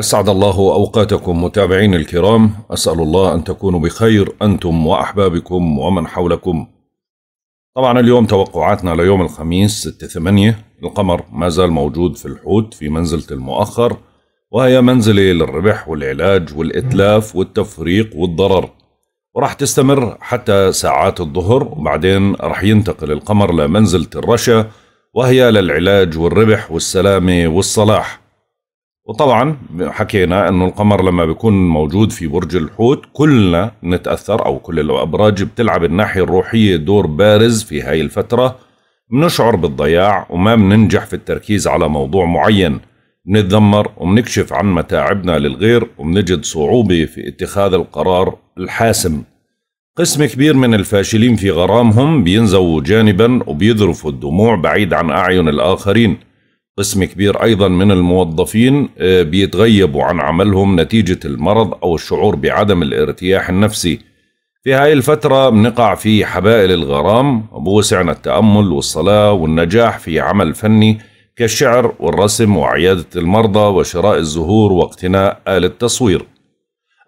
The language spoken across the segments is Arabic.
أسعد الله أوقاتكم متابعين الكرام. أسأل الله أن تكونوا بخير أنتم وأحبابكم ومن حولكم. طبعا اليوم توقعاتنا ليوم الخميس 6 8 القمر ما زال موجود في الحوت في منزلة المؤخر وهي منزلة للربح والعلاج والإتلاف والتفريق والضرر. وراح تستمر حتى ساعات الظهر وبعدين راح ينتقل القمر لمنزلة الرشا وهي للعلاج والربح والسلامة والصلاح. وطبعا حكينا إنه القمر لما بيكون موجود في برج الحوت كلنا نتأثر أو كل الأبراج بتلعب الناحية الروحية دور بارز في هاي الفترة. بنشعر بالضياع وما بننجح في التركيز على موضوع معين. بنتذمر وبنكشف عن متاعبنا للغير وبنجد صعوبة في اتخاذ القرار الحاسم. قسم كبير من الفاشلين في غرامهم بينزووا جانبا وبيذرفوا الدموع بعيد عن أعين الآخرين. قسم كبير أيضا من الموظفين آه، بيتغيبوا عن عملهم نتيجة المرض أو الشعور بعدم الارتياح النفسي. في هاي الفترة بنقع في حبائل الغرام بوسعنا التأمل والصلاة والنجاح في عمل فني كالشعر والرسم وعيادة المرضى وشراء الزهور واقتناء آلة تصوير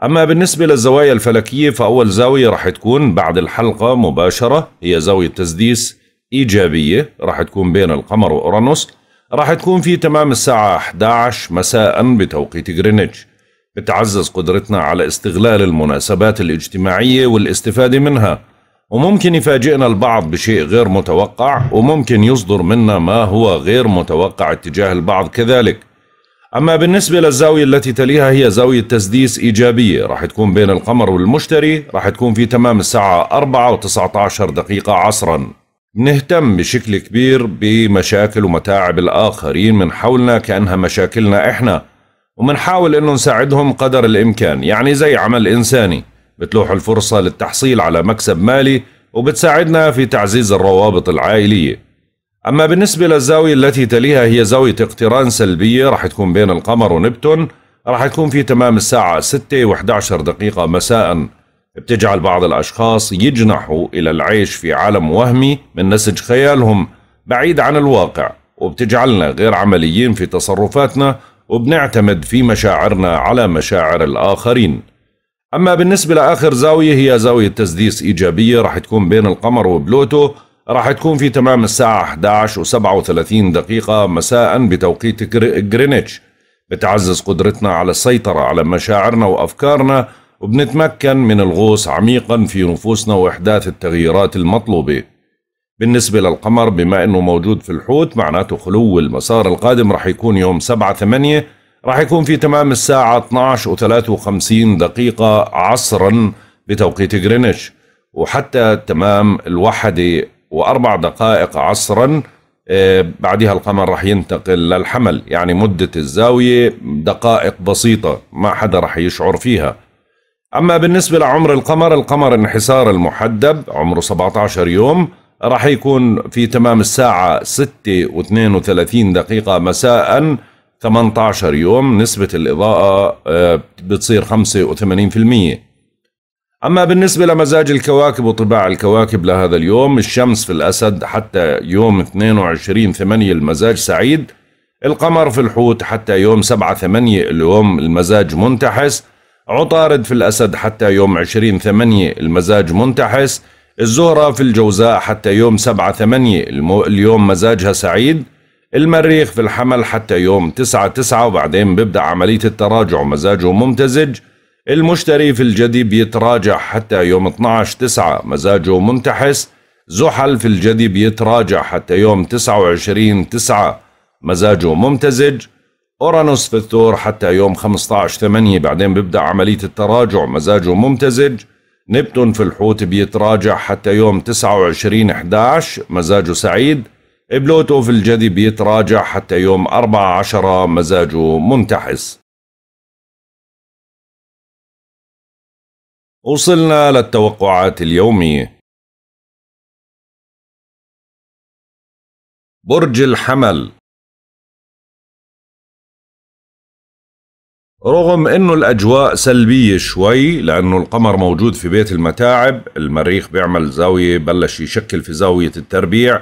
أما بالنسبة للزوايا الفلكية فأول زاوية رح تكون بعد الحلقة مباشرة هي زاوية تسديس إيجابية رح تكون بين القمر وأورانوس. راح تكون في تمام الساعة 11 مساء بتوقيت غرينتش. بتعزز قدرتنا على استغلال المناسبات الاجتماعية والاستفادة منها وممكن يفاجئنا البعض بشيء غير متوقع وممكن يصدر منا ما هو غير متوقع اتجاه البعض كذلك. أما بالنسبة للزاوية التي تليها هي زاوية تسديس إيجابية راح تكون بين القمر والمشتري راح تكون في تمام الساعة 4 و19 دقيقة عصراً. نهتم بشكل كبير بمشاكل ومتاعب الآخرين من حولنا كأنها مشاكلنا إحنا ومنحاول إنه نساعدهم قدر الإمكان يعني زي عمل إنساني. بتلوح الفرصة للتحصيل على مكسب مالي وبتساعدنا في تعزيز الروابط العائلية. أما بالنسبة للزاوية التي تليها هي زاوية اقتران سلبية راح تكون بين القمر ونبتون. راح تكون في تمام الساعة 6 و11 دقيقة مساءً. بتجعل بعض الأشخاص يجنحوا إلى العيش في عالم وهمي من نسج خيالهم بعيد عن الواقع وبتجعلنا غير عمليين في تصرفاتنا وبنعتمد في مشاعرنا على مشاعر الآخرين. أما بالنسبة لآخر زاوية هي زاوية تسديس إيجابية راح تكون بين القمر وبلوتو. راح تكون في تمام الساعة 11 و37 دقيقة مساء بتوقيت غرينتش بتعزز قدرتنا على السيطرة على مشاعرنا وأفكارنا وبنتمكن من الغوص عميقا في نفوسنا وإحداث التغييرات المطلوبة. بالنسبة للقمر بما إنه موجود في الحوت معناته خلو المسار القادم رح يكون يوم 7 8 رح يكون في تمام الساعة 12 و53 دقيقة عصرا بتوقيت غرينتش. وحتى تمام الوحدة وأربع دقائق عصرا آه، بعدها القمر رح ينتقل للحمل. يعني مدة الزاوية دقائق بسيطة ما حدا رح يشعر فيها. أما بالنسبة لعمر القمر القمر انحسار المحدب عمره 17 يوم راح يكون في تمام الساعة 6 و32 دقيقة مساء 18 يوم نسبة الإضاءة آه، بتصير 85% أما بالنسبة لمزاج الكواكب وطباع الكواكب لهذا اليوم الشمس في الأسد حتى يوم 22 8 المزاج سعيد القمر في الحوت حتى يوم 7 8 اليوم المزاج منتحس عطارد في الأسد حتى يوم 20 8 المزاج منتحس الزهرة في الجوزاء حتى يوم 7 8 اليوم مزاجها سعيد المريخ في الحمل حتى يوم 9 9 وبعدين بيبدأ عملية التراجع مزاجه ممتزج المشتري في الجدي بيتراجع حتى يوم 12 9 مزاجه منتحس زحل في الجدي بيتراجع حتى يوم 29 9 مزاجه ممتزج. أورانوس في الثور حتى يوم 15 8 بعدين بيبدأ عملية التراجع. مزاجه ممتزج. نبتون في الحوت بيتراجع حتى يوم 29 11 مزاجه سعيد. بلوتو في الجدي بيتراجع حتى يوم 14 مزاجه منتحس. وصلنا للتوقعات اليومية. برج الحمل. رغم إنه الأجواء سلبية شوي لأنه القمر موجود في بيت المتاعب المريخ بيعمل زاوية بلش يشكل في زاوية التربيع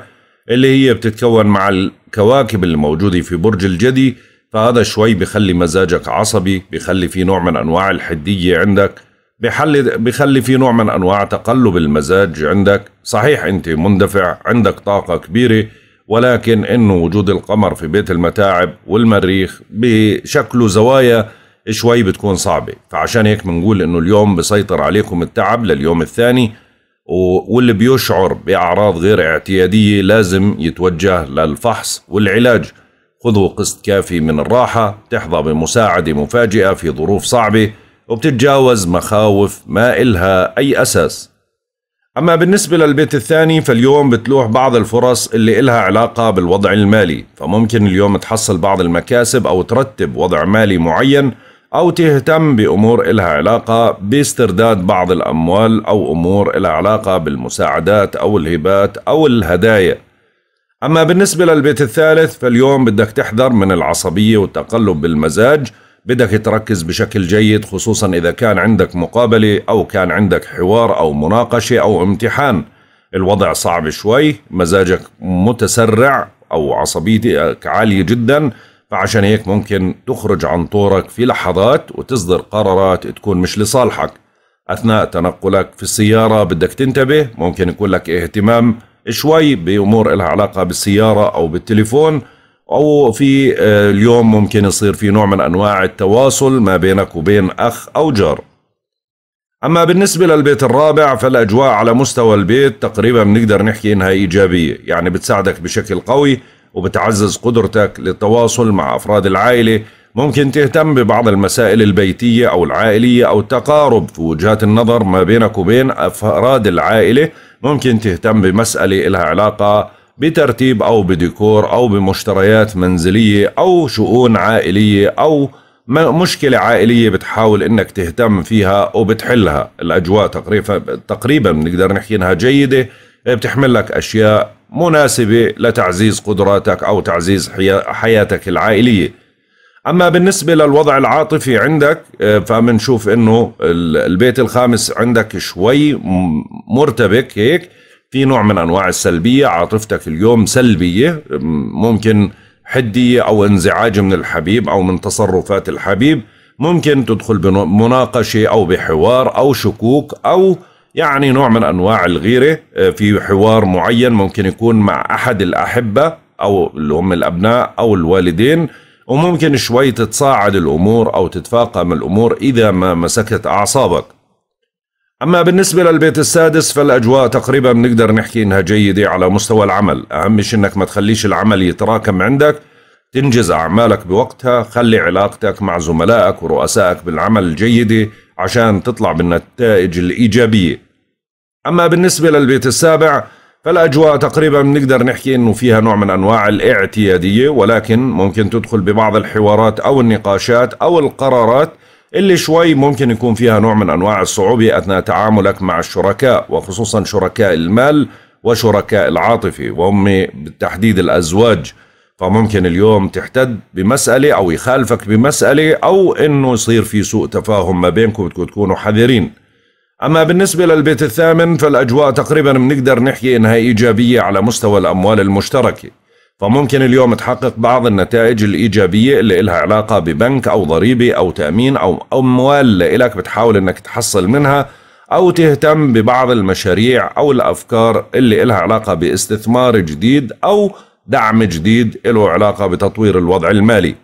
اللي هي بتتكون مع الكواكب اللي موجودة في برج الجدي فهذا شوي بخلي مزاجك عصبي بخلي في نوع من أنواع الحدية عندك بحل بخلي في نوع من أنواع تقلب المزاج عندك. صحيح أنت مندفع عندك طاقة كبيرة ولكن إنه وجود القمر في بيت المتاعب والمريخ بشكله زوايا شوي بتكون صعبة. فعشان هيك بنقول إنه اليوم بسيطر عليكم التعب لليوم الثاني واللي بيشعر بأعراض غير اعتيادية لازم يتوجه للفحص والعلاج. خذوا قسط كافي من الراحة تحظى بمساعدة مفاجئة في ظروف صعبة وبتتجاوز مخاوف ما إلها أي أساس. أما بالنسبة للبيت الثاني فاليوم بتلوح بعض الفرص اللي إلها علاقة بالوضع المالي. فممكن اليوم تحصل بعض المكاسب أو ترتب وضع مالي معين أو تهتم بأمور إلها علاقة باسترداد بعض الأموال أو أمور إلها علاقة بالمساعدات أو الهبات أو الهدايا. أما بالنسبة للبيت الثالث فاليوم بدك تحذر من العصبية والتقلب بالمزاج. بدك تركز بشكل جيد خصوصا إذا كان عندك مقابلة أو كان عندك حوار أو مناقشة أو امتحان. الوضع صعب شوي مزاجك متسرع أو عصبيتك عالية جدا. فعشان هيك ممكن تخرج عن طورك في لحظات وتصدر قرارات تكون مش لصالحك. أثناء تنقلك في السيارة بدك تنتبه ممكن يكون لك اهتمام شوي بأمور لها علاقة بالسيارة أو بالتليفون أو في آه، اليوم ممكن يصير في نوع من أنواع التواصل ما بينك وبين أخ أو جار. أما بالنسبة للبيت الرابع فالأجواء على مستوى البيت تقريبا بنقدر نحكي إنها إيجابية يعني بتساعدك بشكل قوي. وبتعزز قدرتك للتواصل مع أفراد العائلة. ممكن تهتم ببعض المسائل البيتية أو العائلية أو التقارب في وجهات النظر ما بينك وبين أفراد العائلة. ممكن تهتم بمسألة لها علاقة بترتيب أو بديكور أو بمشتريات منزلية أو شؤون عائلية أو مشكلة عائلية بتحاول إنك تهتم فيها وبتحلها. الأجواء تقريبا تقريبا بنقدر نحكي إنها جيدة. بتحمل لك أشياء مناسبة لتعزيز قدراتك أو تعزيز حياتك العائلية. أما بالنسبة للوضع العاطفي عندك فبنشوف إنه البيت الخامس عندك شوي مرتبك هيك. في نوع من أنواع السلبية عاطفتك اليوم سلبية ممكن حدية أو انزعاج من الحبيب أو من تصرفات الحبيب. ممكن تدخل بمناقشه أو بحوار أو شكوك أو يعني نوع من أنواع الغيرة آه، في حوار معين ممكن يكون مع أحد الأحبة أو اللي هم الأبناء أو الوالدين وممكن شوي تتصاعد الأمور أو تتفاقم الأمور إذا ما مسكت أعصابك. أما بالنسبة للبيت السادس فالأجواء تقريبا بنقدر نحكي إنها جيدة على مستوى العمل. أهم شيء إنك ما تخليش العمل يتراكم عندك تنجز أعمالك بوقتها خلي علاقتك مع زملائك ورؤسائك بالعمل جيدة عشان تطلع بالنتائج الإيجابية. أما بالنسبة للبيت السابع فالأجواء تقريبا بنقدر نحكي إنه فيها نوع من أنواع الاعتيادية ولكن ممكن تدخل ببعض الحوارات أو النقاشات أو القرارات اللي شوي ممكن يكون فيها نوع من أنواع الصعوبة أثناء تعاملك مع الشركاء وخصوصا شركاء المال وشركاء العاطفة وهم بالتحديد الأزواج. فممكن اليوم تحتد بمسألة أو يخالفك بمسألة أو إنه يصير في سوء تفاهم ما بينكم بدكم تكونوا حذرين. أما بالنسبة للبيت الثامن فالأجواء تقريبا بنقدر نحكي إنها إيجابية على مستوى الأموال المشتركة. فممكن اليوم تحقق بعض النتائج الإيجابية اللي إلها علاقة ببنك أو ضريبة أو تأمين أو أموال لإلك بتحاول إنك تحصل منها أو تهتم ببعض المشاريع أو الأفكار اللي إلها علاقة باستثمار جديد أو دعم جديد له علاقة بتطوير الوضع المالي.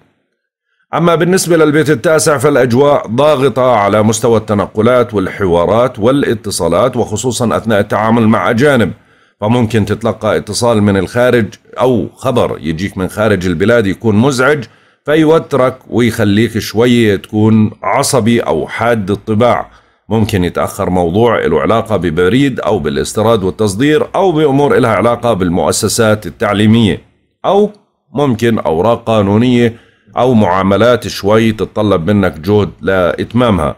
أما بالنسبة للبيت التاسع فالأجواء ضاغطة على مستوى التنقلات والحوارات والاتصالات وخصوصا أثناء التعامل مع أجانب. فممكن تتلقى اتصال من الخارج أو خبر يجيك من خارج البلاد يكون مزعج فيوترك ويخليك شوية تكون عصبي أو حاد الطباع. ممكن يتأخر موضوع له علاقة ببريد أو بالاستيراد والتصدير أو بأمور لها علاقة بالمؤسسات التعليمية أو ممكن أوراق قانونية أو معاملات شوي تتطلب منك جهد لإتمامها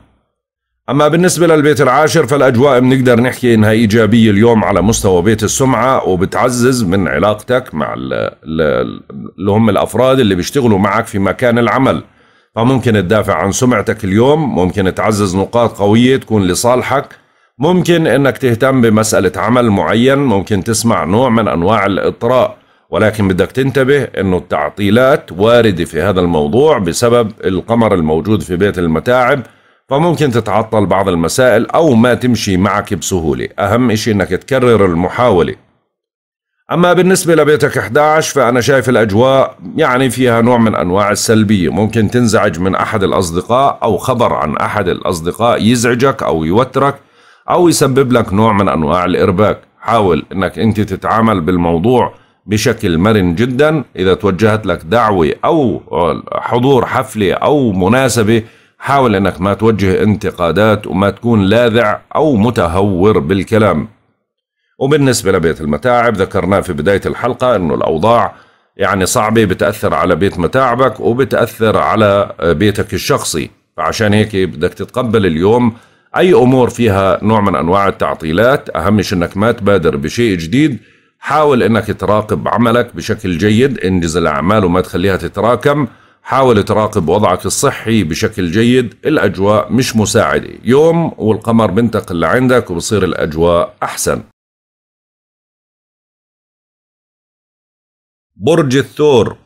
أما بالنسبة للبيت العاشر فالأجواء بنقدر نحكي إنها إيجابية اليوم على مستوى بيت السمعة وبتعزز من علاقتك مع اللي هم الأفراد اللي بيشتغلوا معك في مكان العمل. فممكن تدافع عن سمعتك اليوم ممكن تعزز نقاط قوية تكون لصالحك ممكن إنك تهتم بمسألة عمل معين ممكن تسمع نوع من أنواع الإطراء ولكن بدك تنتبه إنه التعطيلات واردة في هذا الموضوع بسبب القمر الموجود في بيت المتاعب فممكن تتعطل بعض المسائل أو ما تمشي معك بسهولة. أهم شيء إنك تكرر المحاولة. أما بالنسبة لبيتك 11 فأنا شايف الأجواء يعني فيها نوع من أنواع السلبية. ممكن تنزعج من أحد الأصدقاء أو خبر عن أحد الأصدقاء يزعجك أو يوترك أو يسبب لك نوع من أنواع الإرباك. حاول إنك أنت تتعامل بالموضوع بشكل مرن جدا. إذا توجهت لك دعوة أو حضور حفلة أو مناسبة حاول إنك ما توجه انتقادات وما تكون لاذع أو متهور بالكلام. وبالنسبة لبيت المتاعب ذكرناه في بداية الحلقة إنه الأوضاع يعني صعبة بتأثر على بيت متاعبك وبتأثر على بيتك الشخصي. فعشان هيك بدك تتقبل اليوم أي أمور فيها نوع من أنواع التعطيلات. أهم شيء إنك ما تبادر بشيء جديد. حاول إنك تراقب عملك بشكل جيد انجز الأعمال وما تخليها تتراكم. حاول تراقب وضعك الصحي بشكل جيد. الأجواء مش مساعدة. يوم والقمر بنتقل لعندك وبصير الأجواء أحسن. برج الثور.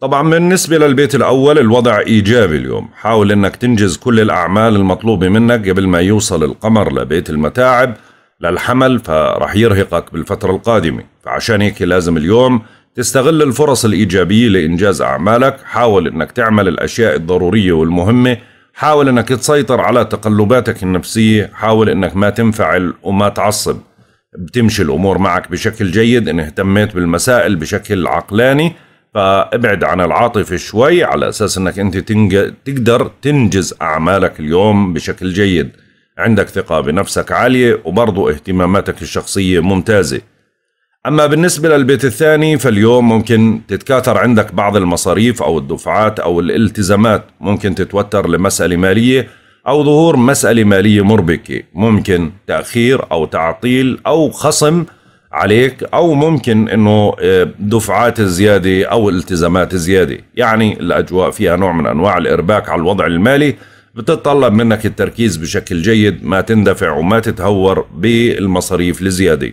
طبعا بالنسبة للبيت الأول الوضع إيجابي اليوم. حاول أنك تنجز كل الأعمال المطلوبة منك قبل ما يوصل القمر لبيت المتاعب للحمل فراح يرهقك بالفترة القادمة. فعشان هيك لازم اليوم تستغل الفرص الإيجابية لإنجاز أعمالك. حاول أنك تعمل الأشياء الضرورية والمهمة. حاول أنك تسيطر على تقلباتك النفسية. حاول أنك ما تنفعل وما تعصب. بتمشي الأمور معك بشكل جيد إن اهتميت بالمسائل بشكل عقلاني. فابعد عن العاطفة شوي على أساس أنك أنت تقدر تنجز أعمالك اليوم بشكل جيد. عندك ثقة بنفسك عالية وبرضو اهتماماتك الشخصية ممتازة. أما بالنسبة للبيت الثاني فاليوم ممكن تتكاثر عندك بعض المصاريف أو الدفعات أو الالتزامات. ممكن تتوتر لمسألة مالية أو ظهور مسألة مالية مربكة. ممكن تأخير أو تعطيل أو خصم عليك أو ممكن أنه آه، دفعات زيادة أو التزامات زيادة. يعني الأجواء فيها نوع من أنواع الإرباك على الوضع المالي. بتتطلب منك التركيز بشكل جيد ما تندفع وما تتهور بالمصاريف الزيادة.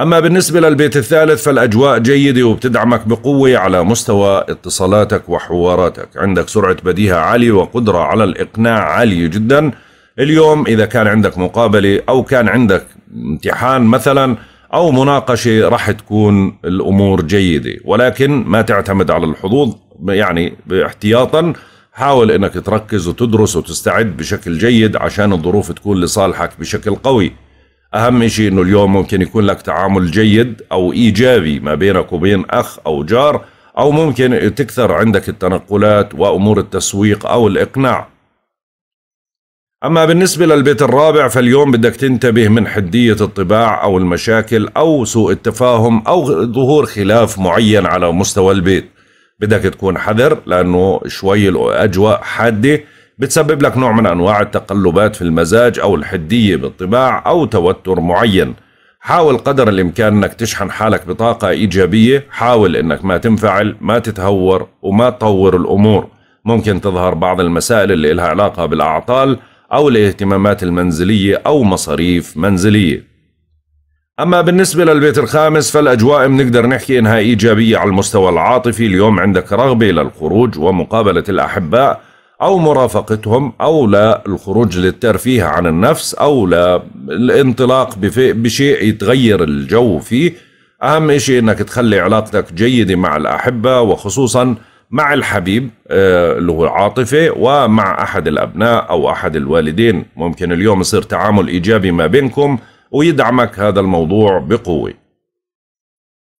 أما بالنسبة للبيت الثالث فالأجواء جيدة وبتدعمك بقوة على مستوى اتصالاتك وحواراتك. عندك سرعة بديهة عالية وقدرة على الإقناع عالية جدا. اليوم إذا كان عندك مقابلة أو كان عندك امتحان مثلا أو مناقشة راح تكون الأمور جيدة. ولكن ما تعتمد على الحظوظ يعني احتياطا حاول إنك تركز وتدرس وتستعد بشكل جيد عشان الظروف تكون لصالحك بشكل قوي. أهم شيء إنه اليوم ممكن يكون لك تعامل جيد أو إيجابي ما بينك وبين أخ أو جار أو ممكن تكثر عندك التنقلات وأمور التسويق أو الإقناع. أما بالنسبة للبيت الرابع فاليوم بدك تنتبه من حدية الطباع أو المشاكل أو سوء التفاهم أو ظهور خلاف معين على مستوى البيت. بدك تكون حذر لأنه شوي الأجواء حادة بتسبب لك نوع من أنواع التقلبات في المزاج أو الحدية بالطباع أو توتر معين. حاول قدر الإمكان إنك تشحن حالك بطاقة إيجابية. حاول إنك ما تنفعل ما تتهور وما تطور الأمور. ممكن تظهر بعض المسائل اللي لها علاقة بالأعطال أو الاهتمامات المنزلية أو مصاريف منزلية. أما بالنسبة للبيت الخامس فالأجواء بنقدر نحكي إنها إيجابية على المستوى العاطفي. اليوم عندك رغبة للخروج ومقابلة الأحباء. أو مرافقتهم أو للخروج للترفيه عن النفس أو للانطلاق بشيء يتغير الجو فيه. أهم شيء أنك تخلي علاقتك جيدة مع الأحبة وخصوصا مع الحبيب آه، اللي هو العاطفة ومع أحد الأبناء أو أحد الوالدين. ممكن اليوم يصير تعامل إيجابي ما بينكم ويدعمك هذا الموضوع بقوة.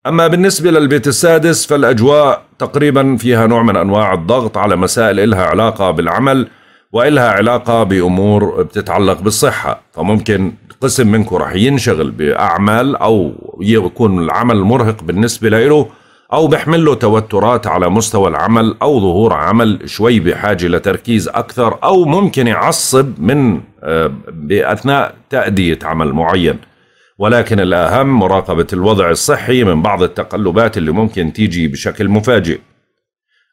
أما بالنسبة للبيت السادس فالأجواء تقريبا فيها نوع من أنواع الضغط على مسائل إلها علاقة بالعمل وإلها علاقة بأمور بتتعلق بالصحة. فممكن قسم منكم راح ينشغل بأعمال أو يكون العمل مرهق بالنسبة له أو بيحمل له توترات على مستوى العمل أو ظهور عمل شوي بحاجة لتركيز أكثر أو ممكن يعصب من آه، بأثناء تأدية عمل معين. ولكن الأهم مراقبة الوضع الصحي من بعض التقلبات اللي ممكن تيجي بشكل مفاجئ.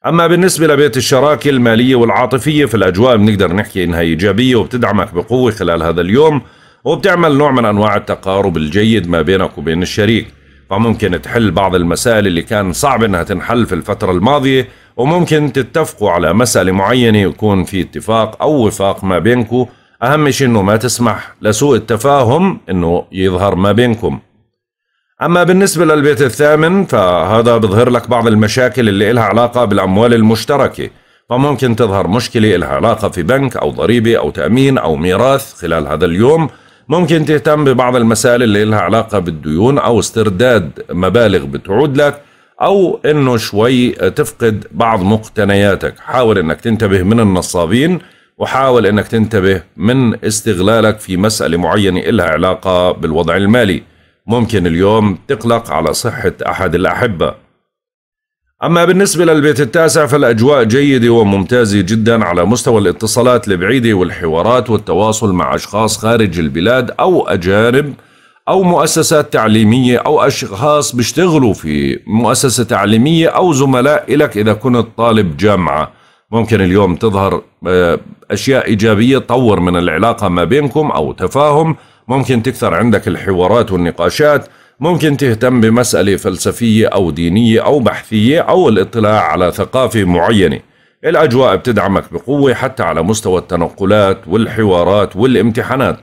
أما بالنسبة لبيت الشراكة المالية والعاطفية في الأجواء بنقدر نحكي إنها إيجابية وبتدعمك بقوة خلال هذا اليوم وبتعمل نوع من أنواع التقارب الجيد ما بينك وبين الشريك. فممكن تحل بعض المسائل اللي كان صعب إنها تنحل في الفترة الماضية وممكن تتفقوا على مسألة معينة يكون في اتفاق أو وفاق ما بينكم أهم شيء إنه ما تسمح لسوء التفاهم إنه يظهر ما بينكم. أما بالنسبة للبيت الثامن فهذا بظهر لك بعض المشاكل اللي لها علاقة بالأموال المشتركة. فممكن تظهر مشكلة لها علاقة في بنك أو ضريبة أو تأمين أو ميراث خلال هذا اليوم. ممكن تهتم ببعض المسائل اللي لها علاقة بالديون أو استرداد مبالغ بتعود لك أو إنه شوي تفقد بعض مقتنياتك. حاول إنك تنتبه من النصابين وحاول إنك تنتبه من استغلالك في مسألة معينة إلها علاقة بالوضع المالي. ممكن اليوم تقلق على صحة أحد الأحبة. أما بالنسبة للبيت التاسع فالأجواء جيدة وممتازة جدا على مستوى الاتصالات البعيدة والحوارات والتواصل مع أشخاص خارج البلاد أو أجانب أو مؤسسات تعليمية أو أشخاص بيشتغلوا في مؤسسة تعليمية أو زملاء لك إذا كنت طالب جامعة. ممكن اليوم تظهر آه، أشياء إيجابية تطور من العلاقة ما بينكم أو تفاهم. ممكن تكثر عندك الحوارات والنقاشات. ممكن تهتم بمسألة فلسفية أو دينية أو بحثية أو الاطلاع على ثقافة معينة. الأجواء بتدعمك بقوة حتى على مستوى التنقلات والحوارات والامتحانات.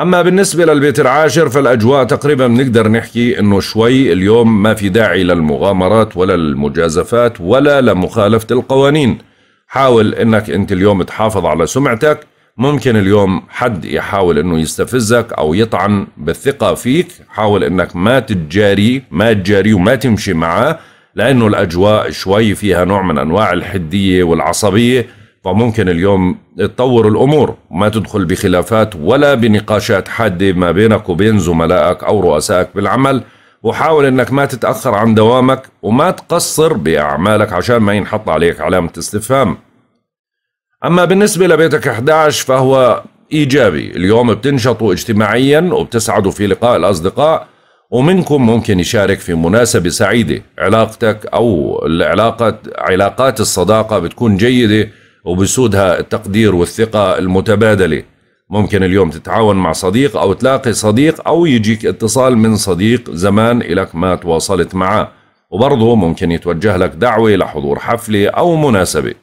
أما بالنسبة للبيت العاشر فالأجواء تقريبا بنقدر نحكي إنه شوي. اليوم ما في داعي للمغامرات ولا المجازفات ولا لمخالفة القوانين. حاول إنك أنت اليوم تحافظ على سمعتك. ممكن اليوم حد يحاول إنه يستفزك أو يطعن بالثقة فيك. حاول إنك ما تتجاري ما تجاري وما تمشي معاه لأنه الأجواء شوي فيها نوع من أنواع الحدية والعصبية. فممكن اليوم تطور الأمور. وما تدخل بخلافات ولا بنقاشات حادة ما بينك وبين زملائك أو رؤسائك بالعمل. وحاول إنك ما تتأخر عن دوامك وما تقصر بأعمالك عشان ما ينحط عليك علامة استفهام. أما بالنسبة لبيتك 11 فهو إيجابي. اليوم بتنشطوا اجتماعيا وبتسعدوا في لقاء الأصدقاء ومنكم ممكن يشارك في مناسبة سعيدة. علاقتك أو العلاقة علاقات الصداقة بتكون جيدة وبسودها التقدير والثقة المتبادلة. ممكن اليوم تتعاون مع صديق أو تلاقي صديق أو يجيك اتصال من صديق زمان إلك ما تواصلت معه وبرضه ممكن يتوجه لك دعوة لحضور حفلة أو مناسبة.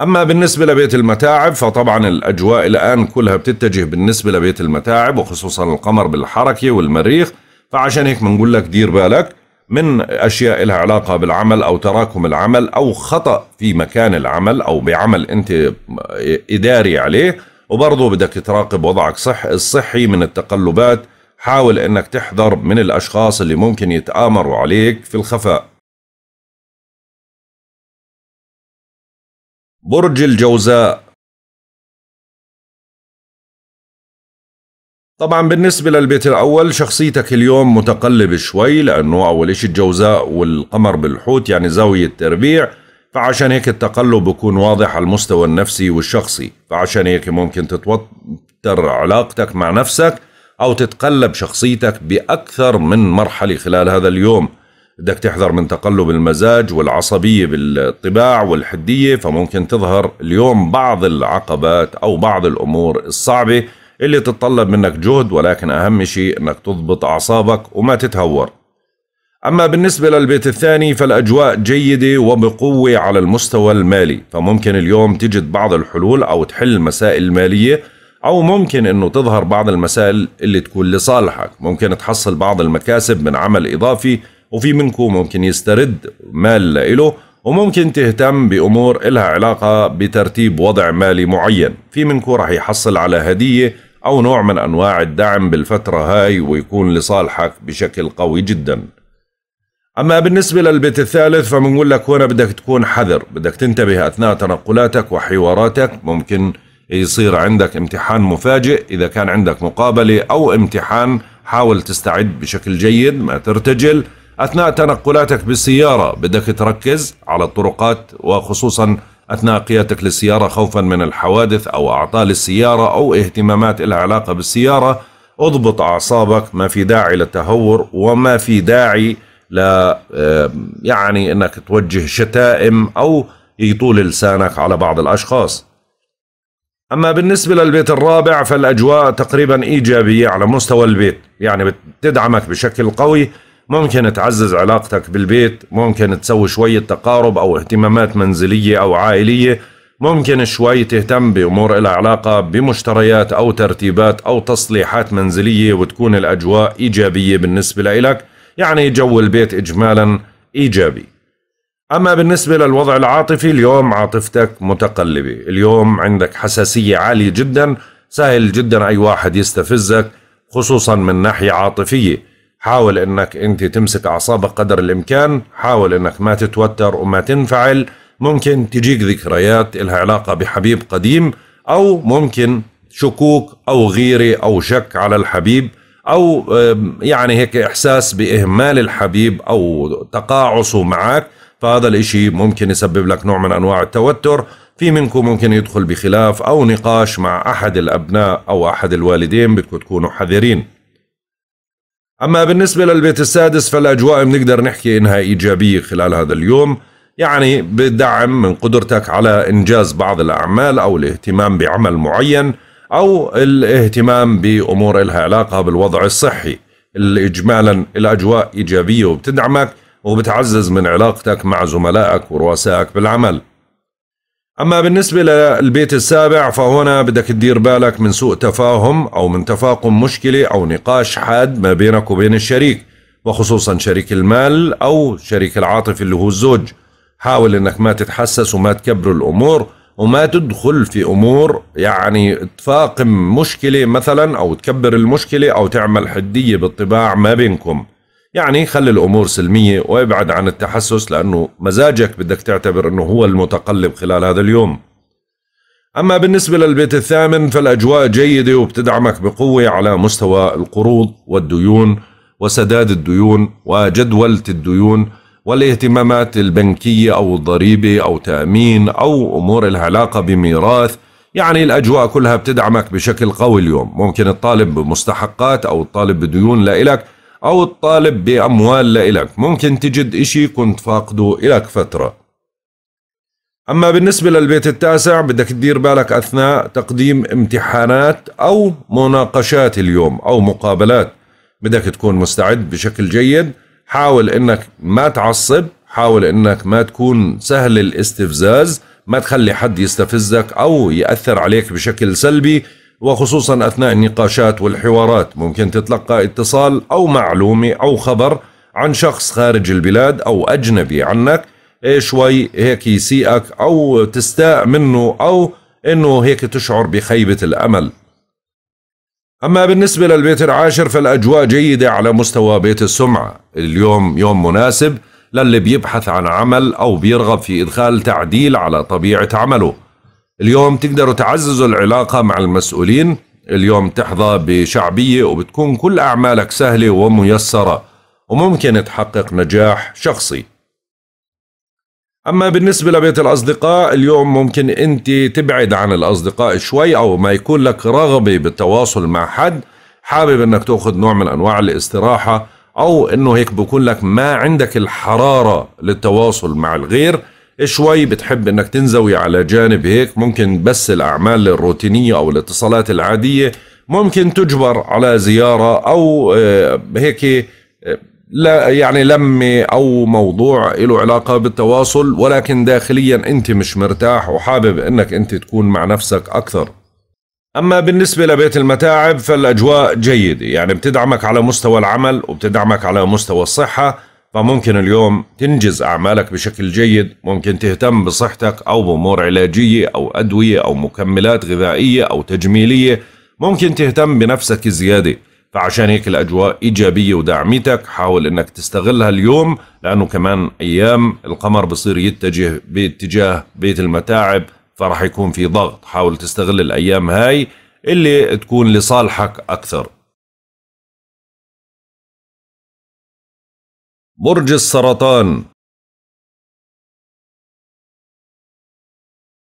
أما بالنسبة لبيت المتاعب فطبعا الأجواء الآن كلها بتتجه بالنسبة لبيت المتاعب وخصوصا القمر بالحركة والمريخ. فعشان هيك بنقول لك دير بالك من أشياء لها علاقة بالعمل أو تراكم العمل أو خطأ في مكان العمل أو بعمل أنت إداري عليه وبرضه بدك تراقب وضعك صح الصحي من التقلبات. حاول أنك تحذر من الأشخاص اللي ممكن يتآمروا عليك في الخفاء. برج الجوزاء طبعا بالنسبة للبيت الأول شخصيتك اليوم متقلب شوي لأنه أول إشي الجوزاء والقمر بالحوت يعني زاوية تربيع. فعشان هيك التقلب بكون واضح على المستوى النفسي والشخصي. فعشان هيك ممكن تتوتر علاقتك مع نفسك أو تتقلب شخصيتك بأكثر من مرحلة خلال هذا اليوم. بدك تحذر من تقلب المزاج والعصبية بالطباع والحدية فممكن تظهر اليوم بعض العقبات أو بعض الأمور الصعبة. اللي تتطلب منك جهد ولكن أهم شيء أنك تضبط أعصابك وما تتهور. أما بالنسبة للبيت الثاني فالأجواء جيدة وبقوة على المستوى المالي. فممكن اليوم تجد بعض الحلول أو تحل مسائل مالية أو ممكن أنه تظهر بعض المسائل اللي تكون لصالحك. ممكن تحصل بعض المكاسب من عمل إضافي وفي منكم ممكن يسترد مال له وممكن تهتم بأمور إلها علاقة بترتيب وضع مالي معين. في منكم راح يحصل على هدية أو نوع من أنواع الدعم بالفترة هاي ويكون لصالحك بشكل قوي جدا. أما بالنسبة للبيت الثالث فبنقول لك هنا بدك تكون حذر. بدك تنتبه أثناء تنقلاتك وحواراتك. ممكن يصير عندك امتحان مفاجئ إذا كان عندك مقابلة أو امتحان حاول تستعد بشكل جيد ما ترتجل. أثناء تنقلاتك بالسيارة بدك تركز على الطرقات وخصوصا أثناء قيادتك للسيارة خوفا من الحوادث أو أعطال السيارة أو اهتمامات لها علاقة بالسيارة اضبط أعصابك ما في داعي للتهور وما في داعي ل يعني أنك توجه شتائم أو يطول لسانك على بعض الأشخاص. أما بالنسبة للبيت الرابع فالأجواء تقريبا إيجابية على مستوى البيت يعني بتدعمك بشكل قوي. ممكن تعزز علاقتك بالبيت ممكن تسوي شوية تقارب أو اهتمامات منزلية أو عائلية ممكن شوي تهتم بأمور لها علاقة بمشتريات أو ترتيبات أو تصليحات منزلية وتكون الأجواء إيجابية بالنسبة لك يعني جو البيت إجمالا إيجابي. أما بالنسبة للوضع العاطفي اليوم عاطفتك متقلبة. اليوم عندك حساسية عالية جدا سهل جدا أي واحد يستفزك خصوصا من ناحية عاطفية. حاول إنك أنت تمسك أعصابك قدر الإمكان حاول إنك ما تتوتر وما تنفعل. ممكن تجيك ذكريات لها علاقة بحبيب قديم أو ممكن شكوك أو غيرة أو شك على الحبيب أو يعني هيك إحساس بإهمال الحبيب أو تقاعسه معك. فهذا الإشي ممكن يسبب لك نوع من أنواع التوتر. في منكم ممكن يدخل بخلاف أو نقاش مع أحد الأبناء أو أحد الوالدين بدكم تكونوا حذرين. أما بالنسبة للبيت السادس فالأجواء بنقدر نحكي إنها إيجابية خلال هذا اليوم. يعني بدعم من قدرتك على إنجاز بعض الأعمال أو الاهتمام بعمل معين أو الاهتمام بأمور لها علاقة بالوضع الصحي. إجمالا الأجواء إيجابية وبتدعمك وبتعزز من علاقتك مع زملائك ورؤسائك بالعمل. أما بالنسبة للبيت السابع فهنا بدك تدير بالك من سوء تفاهم أو من تفاقم مشكلة أو نقاش حاد ما بينك وبين الشريك وخصوصا شريك المال أو شريك العاطفي اللي هو الزوج. حاول إنك ما تتحسس وما تكبر الأمور وما تدخل في أمور يعني تفاقم مشكلة مثلا أو تكبر المشكلة أو تعمل حدية بالطباع ما بينكم. يعني خلي الأمور سلمية وابعد عن التحسس لأنه مزاجك بدك تعتبر إنه هو المتقلب خلال هذا اليوم. أما بالنسبة للبيت الثامن فالأجواء جيدة وبتدعمك بقوة على مستوى القروض والديون وسداد الديون وجدوله الديون والاهتمامات البنكية أو الضريبة أو تأمين أو أمور لها علاقة بميراث. يعني الأجواء كلها بتدعمك بشكل قوي اليوم. ممكن الطالب بمستحقات أو الطالب بديون لإلك أو الطالب بأموال لإلك. ممكن تجد إشي كنت فاقده إلك فترة. أما بالنسبة للبيت التاسع بدك تدير بالك أثناء تقديم امتحانات أو مناقشات اليوم أو مقابلات. بدك تكون مستعد بشكل جيد. حاول إنك ما تعصب حاول إنك ما تكون سهل الاستفزاز. ما تخلي حد يستفزك أو يأثر عليك بشكل سلبي. وخصوصا أثناء النقاشات والحوارات ممكن تتلقى اتصال أو معلومه أو خبر عن شخص خارج البلاد أو أجنبي عنك. شوي هيك يسيئك أو تستاء منه أو إنه هيك تشعر بخيبة الأمل. أما بالنسبة للبيت العاشر فالأجواء جيدة على مستوى بيت السمعة. اليوم يوم مناسب للي بيبحث عن عمل أو بيرغب في إدخال تعديل على طبيعة عمله. اليوم تقدروا تعززوا العلاقة مع المسؤولين. اليوم تحظى بشعبية وبتكون كل أعمالك سهلة وميسرة وممكن تحقق نجاح شخصي. أما بالنسبة لبيت الأصدقاء اليوم ممكن أنت تبعد عن الأصدقاء شوي أو ما يكون لك رغبة بالتواصل مع حد. حابب أنك تأخذ نوع من أنواع الاستراحة أو أنه هيك بكون لك ما عندك الحرارة للتواصل مع الغير. شوي بتحب أنك تنزوي على جانب هيك ممكن بس الأعمال الروتينية أو الاتصالات العادية ممكن تجبر على زيارة أو آه، هيك لا يعني لمة أو موضوع له علاقة بالتواصل ولكن داخليا أنت مش مرتاح وحابب أنك أنت تكون مع نفسك أكثر. أما بالنسبة لبيت المتاعب فالأجواء جيدة يعني بتدعمك على مستوى العمل وبتدعمك على مستوى الصحة فممكن اليوم تنجز أعمالك بشكل جيد ممكن تهتم بصحتك أو بأمور علاجية أو أدوية أو مكملات غذائية أو تجميلية. ممكن تهتم بنفسك زيادة. فعشان هيك الأجواء إيجابية ودعمتك حاول أنك تستغلها اليوم لأنه كمان أيام القمر بصير يتجه باتجاه بيت المتاعب فراح يكون في ضغط. حاول تستغل الأيام هاي اللي تكون لصالحك أكثر. برج السرطان.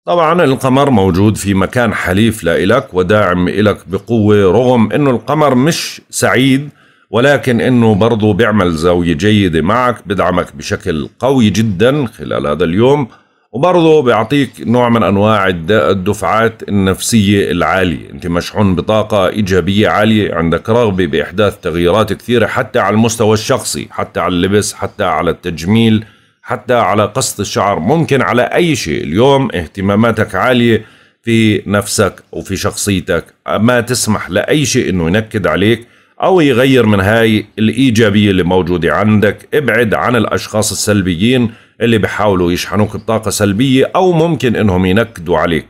طبعا القمر موجود في مكان حليف لإلك وداعم إلك بقوة رغم أنه القمر مش سعيد ولكن أنه برضو بيعمل زاوية جيدة معك بدعمك بشكل قوي جدا خلال هذا اليوم. وبرضه بيعطيك نوع من أنواع الدفعات النفسية العالية، أنت مشحون بطاقة إيجابية عالية، عندك رغبة بإحداث تغييرات كثيرة حتى على المستوى الشخصي، حتى على اللبس، حتى على التجميل، حتى على قصة الشعر، ممكن على أي شيء، اليوم اهتماماتك عالية في نفسك وفي شخصيتك، ما تسمح لأي شيء إنه ينكد عليك أو يغير من هاي الإيجابية اللي موجودة عندك، ابعد عن الأشخاص السلبيين اللي بيحاولوا يشحنوك بطاقة سلبية أو ممكن إنهم ينكدوا عليك.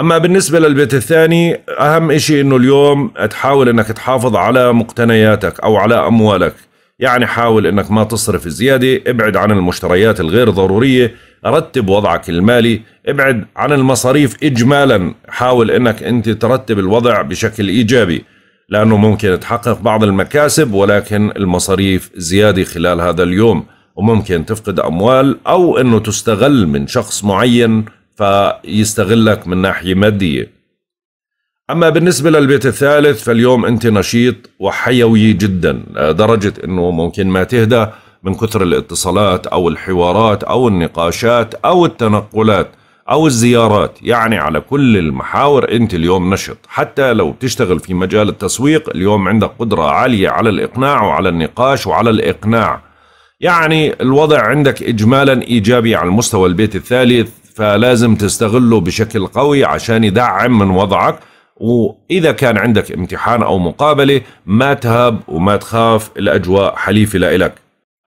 أما بالنسبة للبيت الثاني أهم إشي إنه اليوم تحاول إنك تحافظ على مقتنياتك أو على أموالك. يعني حاول إنك ما تصرف زيادة ابعد عن المشتريات الغير ضرورية رتب وضعك المالي ابعد عن المصاريف إجمالا. حاول إنك أنت ترتب الوضع بشكل إيجابي لأنه ممكن تحقق بعض المكاسب ولكن المصاريف زيادة خلال هذا اليوم. وممكن تفقد أموال أو أنه تستغل من شخص معين فيستغلك من ناحية مادية. أما بالنسبة للبيت الثالث فاليوم أنت نشيط وحيوي جدا لدرجة أنه ممكن ما تهدى من كثر الاتصالات أو الحوارات أو النقاشات أو التنقلات أو الزيارات. يعني على كل المحاور أنت اليوم نشط. حتى لو تشتغل في مجال التسويق اليوم عندك قدرة عالية على الإقناع وعلى النقاش وعلى الإقناع. يعني الوضع عندك إجمالا إيجابي على المستوى البيت الثالث فلازم تستغله بشكل قوي عشان يدعم من وضعك. وإذا كان عندك امتحان أو مقابلة ما تهاب وما تخاف الأجواء حليفة لإلك.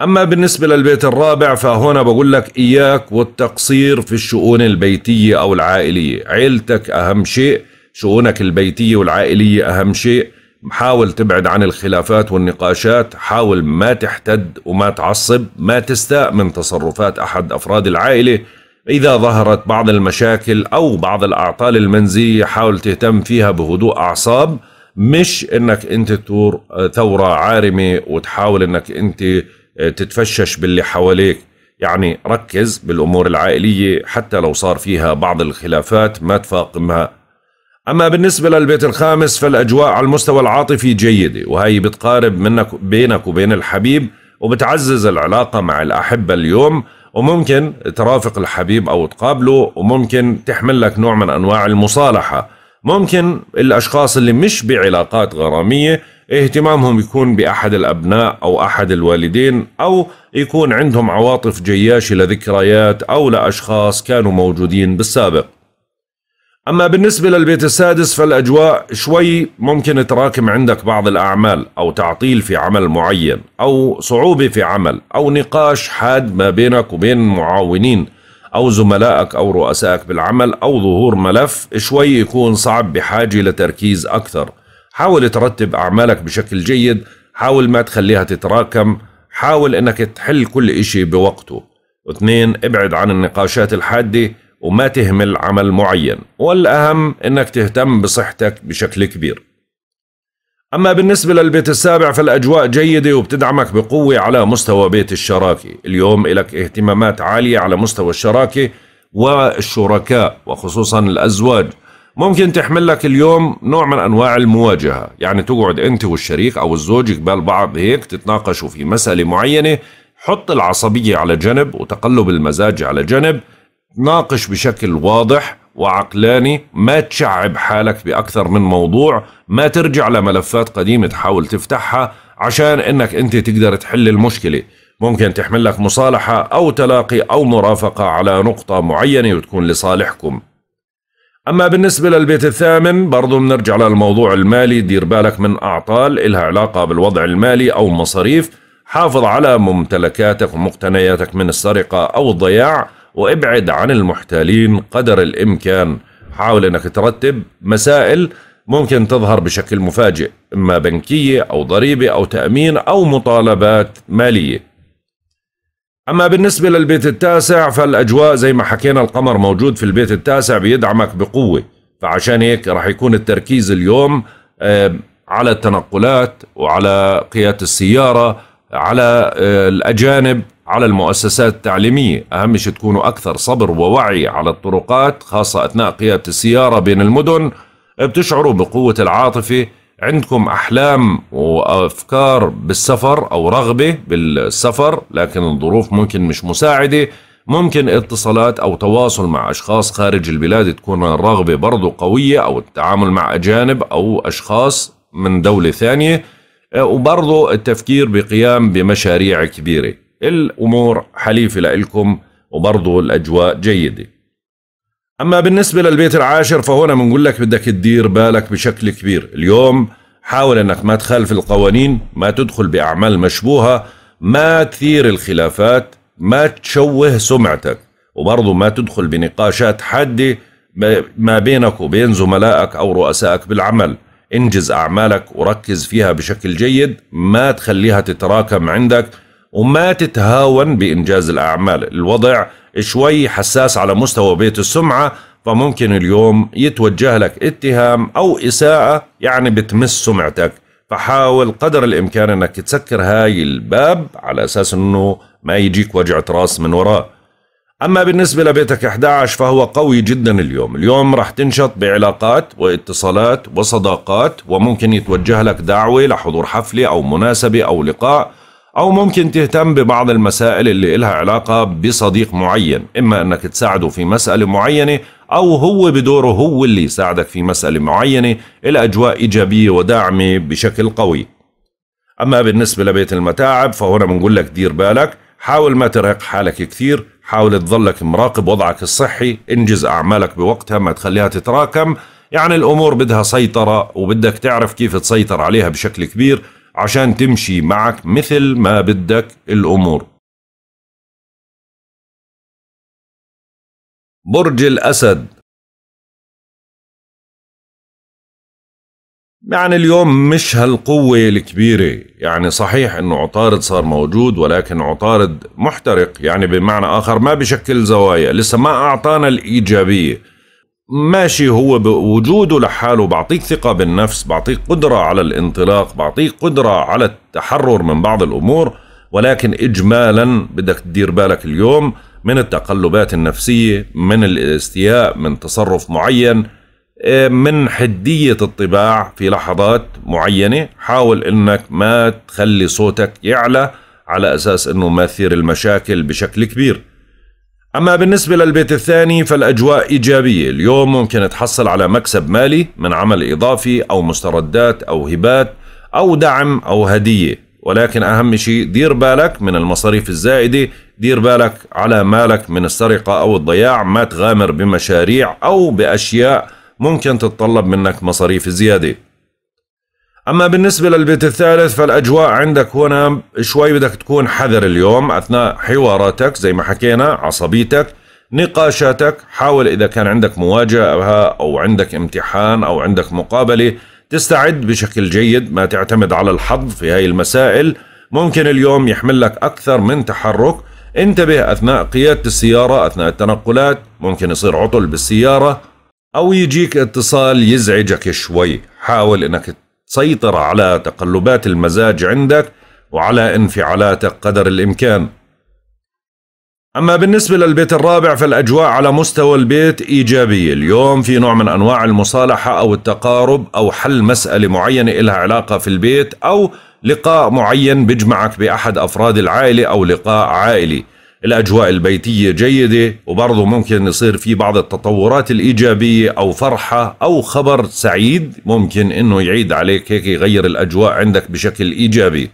أما بالنسبة للبيت الرابع فهنا بقول لك إياك والتقصير في الشؤون البيتية أو العائلية. عيلتك أهم شيء شؤونك البيتية والعائلية أهم شيء. حاول تبعد عن الخلافات والنقاشات حاول ما تحتد وما تعصب ما تستاء من تصرفات أحد أفراد العائلة. إذا ظهرت بعض المشاكل أو بعض الأعطال المنزلية حاول تهتم فيها بهدوء أعصاب. مش إنك أنت تثور ثورة عارمة وتحاول إنك أنت تتفشش باللي حواليك. يعني ركز بالأمور العائلية حتى لو صار فيها بعض الخلافات ما تفاقمها. أما بالنسبة للبيت الخامس فالأجواء على المستوى العاطفي جيدة وهي بتقارب منك بينك وبين الحبيب وبتعزز العلاقة مع الأحبة اليوم وممكن ترافق الحبيب أو تقابله وممكن تحمل لك نوع من أنواع المصالحة. ممكن الأشخاص اللي مش بعلاقات غرامية اهتمامهم يكون بأحد الأبناء أو أحد الوالدين أو يكون عندهم عواطف جياشة لذكريات أو لأشخاص كانوا موجودين بالسابق. أما بالنسبة للبيت السادس فالأجواء شوي ممكن تراكم عندك بعض الأعمال أو تعطيل في عمل معين أو صعوبة في عمل أو نقاش حاد ما بينك وبين معاونين أو زملائك أو رؤسائك بالعمل أو ظهور ملف شوي يكون صعب بحاجة لتركيز أكثر. حاول ترتب أعمالك بشكل جيد حاول ما تخليها تتراكم حاول أنك تحل كل إشي بوقته. واثنين ابعد عن النقاشات الحادة وما تهمل عمل معين والأهم أنك تهتم بصحتك بشكل كبير. أما بالنسبة للبيت السابع فالأجواء جيدة وبتدعمك بقوة على مستوى بيت الشراكة. اليوم لك اهتمامات عالية على مستوى الشراكة والشركاء وخصوصا الأزواج. ممكن تحمل لك اليوم نوع من أنواع المواجهة يعني تقعد أنت والشريك أو الزوج قبال بعض هيك تتناقشوا في مسألة معينة حط العصبية على جنب وتقلب المزاج على جنب ناقش بشكل واضح وعقلاني ما تشعب حالك بأكثر من موضوع ما ترجع لملفات قديمة تحاول تفتحها عشان إنك أنت تقدر تحل المشكلة. ممكن تحمل لك مصالحة أو تلاقي أو مرافقة على نقطة معينة وتكون لصالحكم. أما بالنسبة للبيت الثامن برضو بنرجع للموضوع المالي دير بالك من أعطال إلها علاقة بالوضع المالي أو المصاريف حافظ على ممتلكاتك ومقتنياتك من السرقة أو الضياع وابعد عن المحتالين قدر الإمكان. حاول إنك ترتب مسائل ممكن تظهر بشكل مفاجئ إما بنكية أو ضريبة أو تأمين أو مطالبات مالية. أما بالنسبة للبيت التاسع فالأجواء زي ما حكينا القمر موجود في البيت التاسع بيدعمك بقوة. فعشان هيك راح يكون التركيز اليوم على التنقلات وعلى قيادة السيارة على آه، الأجانب. على المؤسسات التعليمية. أهم شيء تكونوا أكثر صبر ووعي على الطرقات خاصة أثناء قيادة السيارة بين المدن. بتشعروا بقوة العاطفة. عندكم أحلام وأفكار بالسفر أو رغبة بالسفر لكن الظروف ممكن مش مساعدة. ممكن اتصالات أو تواصل مع أشخاص خارج البلاد تكون الرغبة برضو قوية أو التعامل مع أجانب أو أشخاص من دولة ثانية. وبرضو التفكير بقيام بمشاريع كبيرة. الأمور حليفة لإلكم وبرضو الأجواء جيدة. أما بالنسبة للبيت العاشر فهنا بنقول لك بدك تدير بالك بشكل كبير. اليوم حاول أنك ما تخالف القوانين ما تدخل بأعمال مشبوهة ما تثير الخلافات ما تشوه سمعتك وبرضه ما تدخل بنقاشات حادة ما بينك وبين زملائك أو رؤسائك بالعمل. انجز أعمالك وركز فيها بشكل جيد ما تخليها تتراكم عندك. وما تتهاون بإنجاز الأعمال. الوضع شوي حساس على مستوى بيت السمعة فممكن اليوم يتوجه لك اتهام أو إساءة يعني بتمس سمعتك. فحاول قدر الإمكان أنك تسكر هاي الباب على أساس أنه ما يجيك وجعة راس من وراه أما بالنسبة لبيتك 11 فهو قوي جدا اليوم. اليوم راح تنشط بعلاقات واتصالات وصداقات وممكن يتوجه لك دعوة لحضور حفلة أو مناسبة أو لقاء. أو ممكن تهتم ببعض المسائل اللي إلها علاقة بصديق معين إما أنك تساعده في مسألة معينة أو هو بدوره هو اللي يساعدك في مسألة معينة الأجواء إيجابية وداعمة بشكل قوي. أما بالنسبة لبيت المتاعب فهنا بنقول لك دير بالك حاول ما ترهق حالك كثير حاول تظلك مراقب وضعك الصحي انجز أعمالك بوقتها ما تخليها تتراكم. يعني الأمور بدها سيطرة وبدك تعرف كيف تسيطر عليها بشكل كبير. عشان تمشي معك مثل ما بدك الأمور. برج الأسد. يعني اليوم مش هالقوة الكبيرة. يعني صحيح إنه عطارد صار موجود ولكن عطارد محترق. يعني بمعنى آخر ما بشكل زوايا. لسه ما أعطانا الإيجابية. ماشي هو بوجوده لحاله بعطيك ثقة بالنفس بعطيك قدرة على الانطلاق بعطيك قدرة على التحرر من بعض الأمور ولكن اجمالا بدك تدير بالك اليوم من التقلبات النفسية من الاستياء من تصرف معين آه، من حدية الطباع في لحظات معينة. حاول إنك ما تخلي صوتك يعلى على أساس إنه ما تثير المشاكل بشكل كبير. أما بالنسبة للبيت الثاني فالأجواء إيجابية. اليوم ممكن تحصل على مكسب مالي من عمل إضافي أو مستردات أو هبات أو دعم أو هدية. ولكن أهم شيء دير بالك من المصاريف الزائدة دير بالك على مالك من السرقة أو الضياع. ما تغامر بمشاريع أو بأشياء ممكن تتطلب منك مصاريف زيادة. أما بالنسبة للبيت الثالث فالأجواء عندك هنا شوي بدك تكون حذر اليوم أثناء حواراتك زي ما حكينا عصبيتك نقاشاتك. حاول إذا كان عندك مواجهة أو عندك امتحان أو عندك مقابلة تستعد بشكل جيد ما تعتمد على الحظ في هاي المسائل. ممكن اليوم يحمل لك أكثر من تحرك. انتبه أثناء قيادة السيارة أثناء التنقلات ممكن يصير عطل بالسيارة أو يجيك اتصال يزعجك شوي. حاول أنك تسيطر على تقلبات المزاج عندك وعلى انفعالاتك قدر الإمكان. أما بالنسبة للبيت الرابع فالأجواء على مستوى البيت إيجابية. اليوم في نوع من أنواع المصالحة أو التقارب أو حل مسألة معينة إلها علاقة في البيت أو لقاء معين بيجمعك بأحد أفراد العائلة أو لقاء عائلي. الأجواء البيتية جيدة وبرضه ممكن يصير في بعض التطورات الإيجابية أو فرحة أو خبر سعيد ممكن إنه يعيد عليك هيك يغير الأجواء عندك بشكل إيجابي.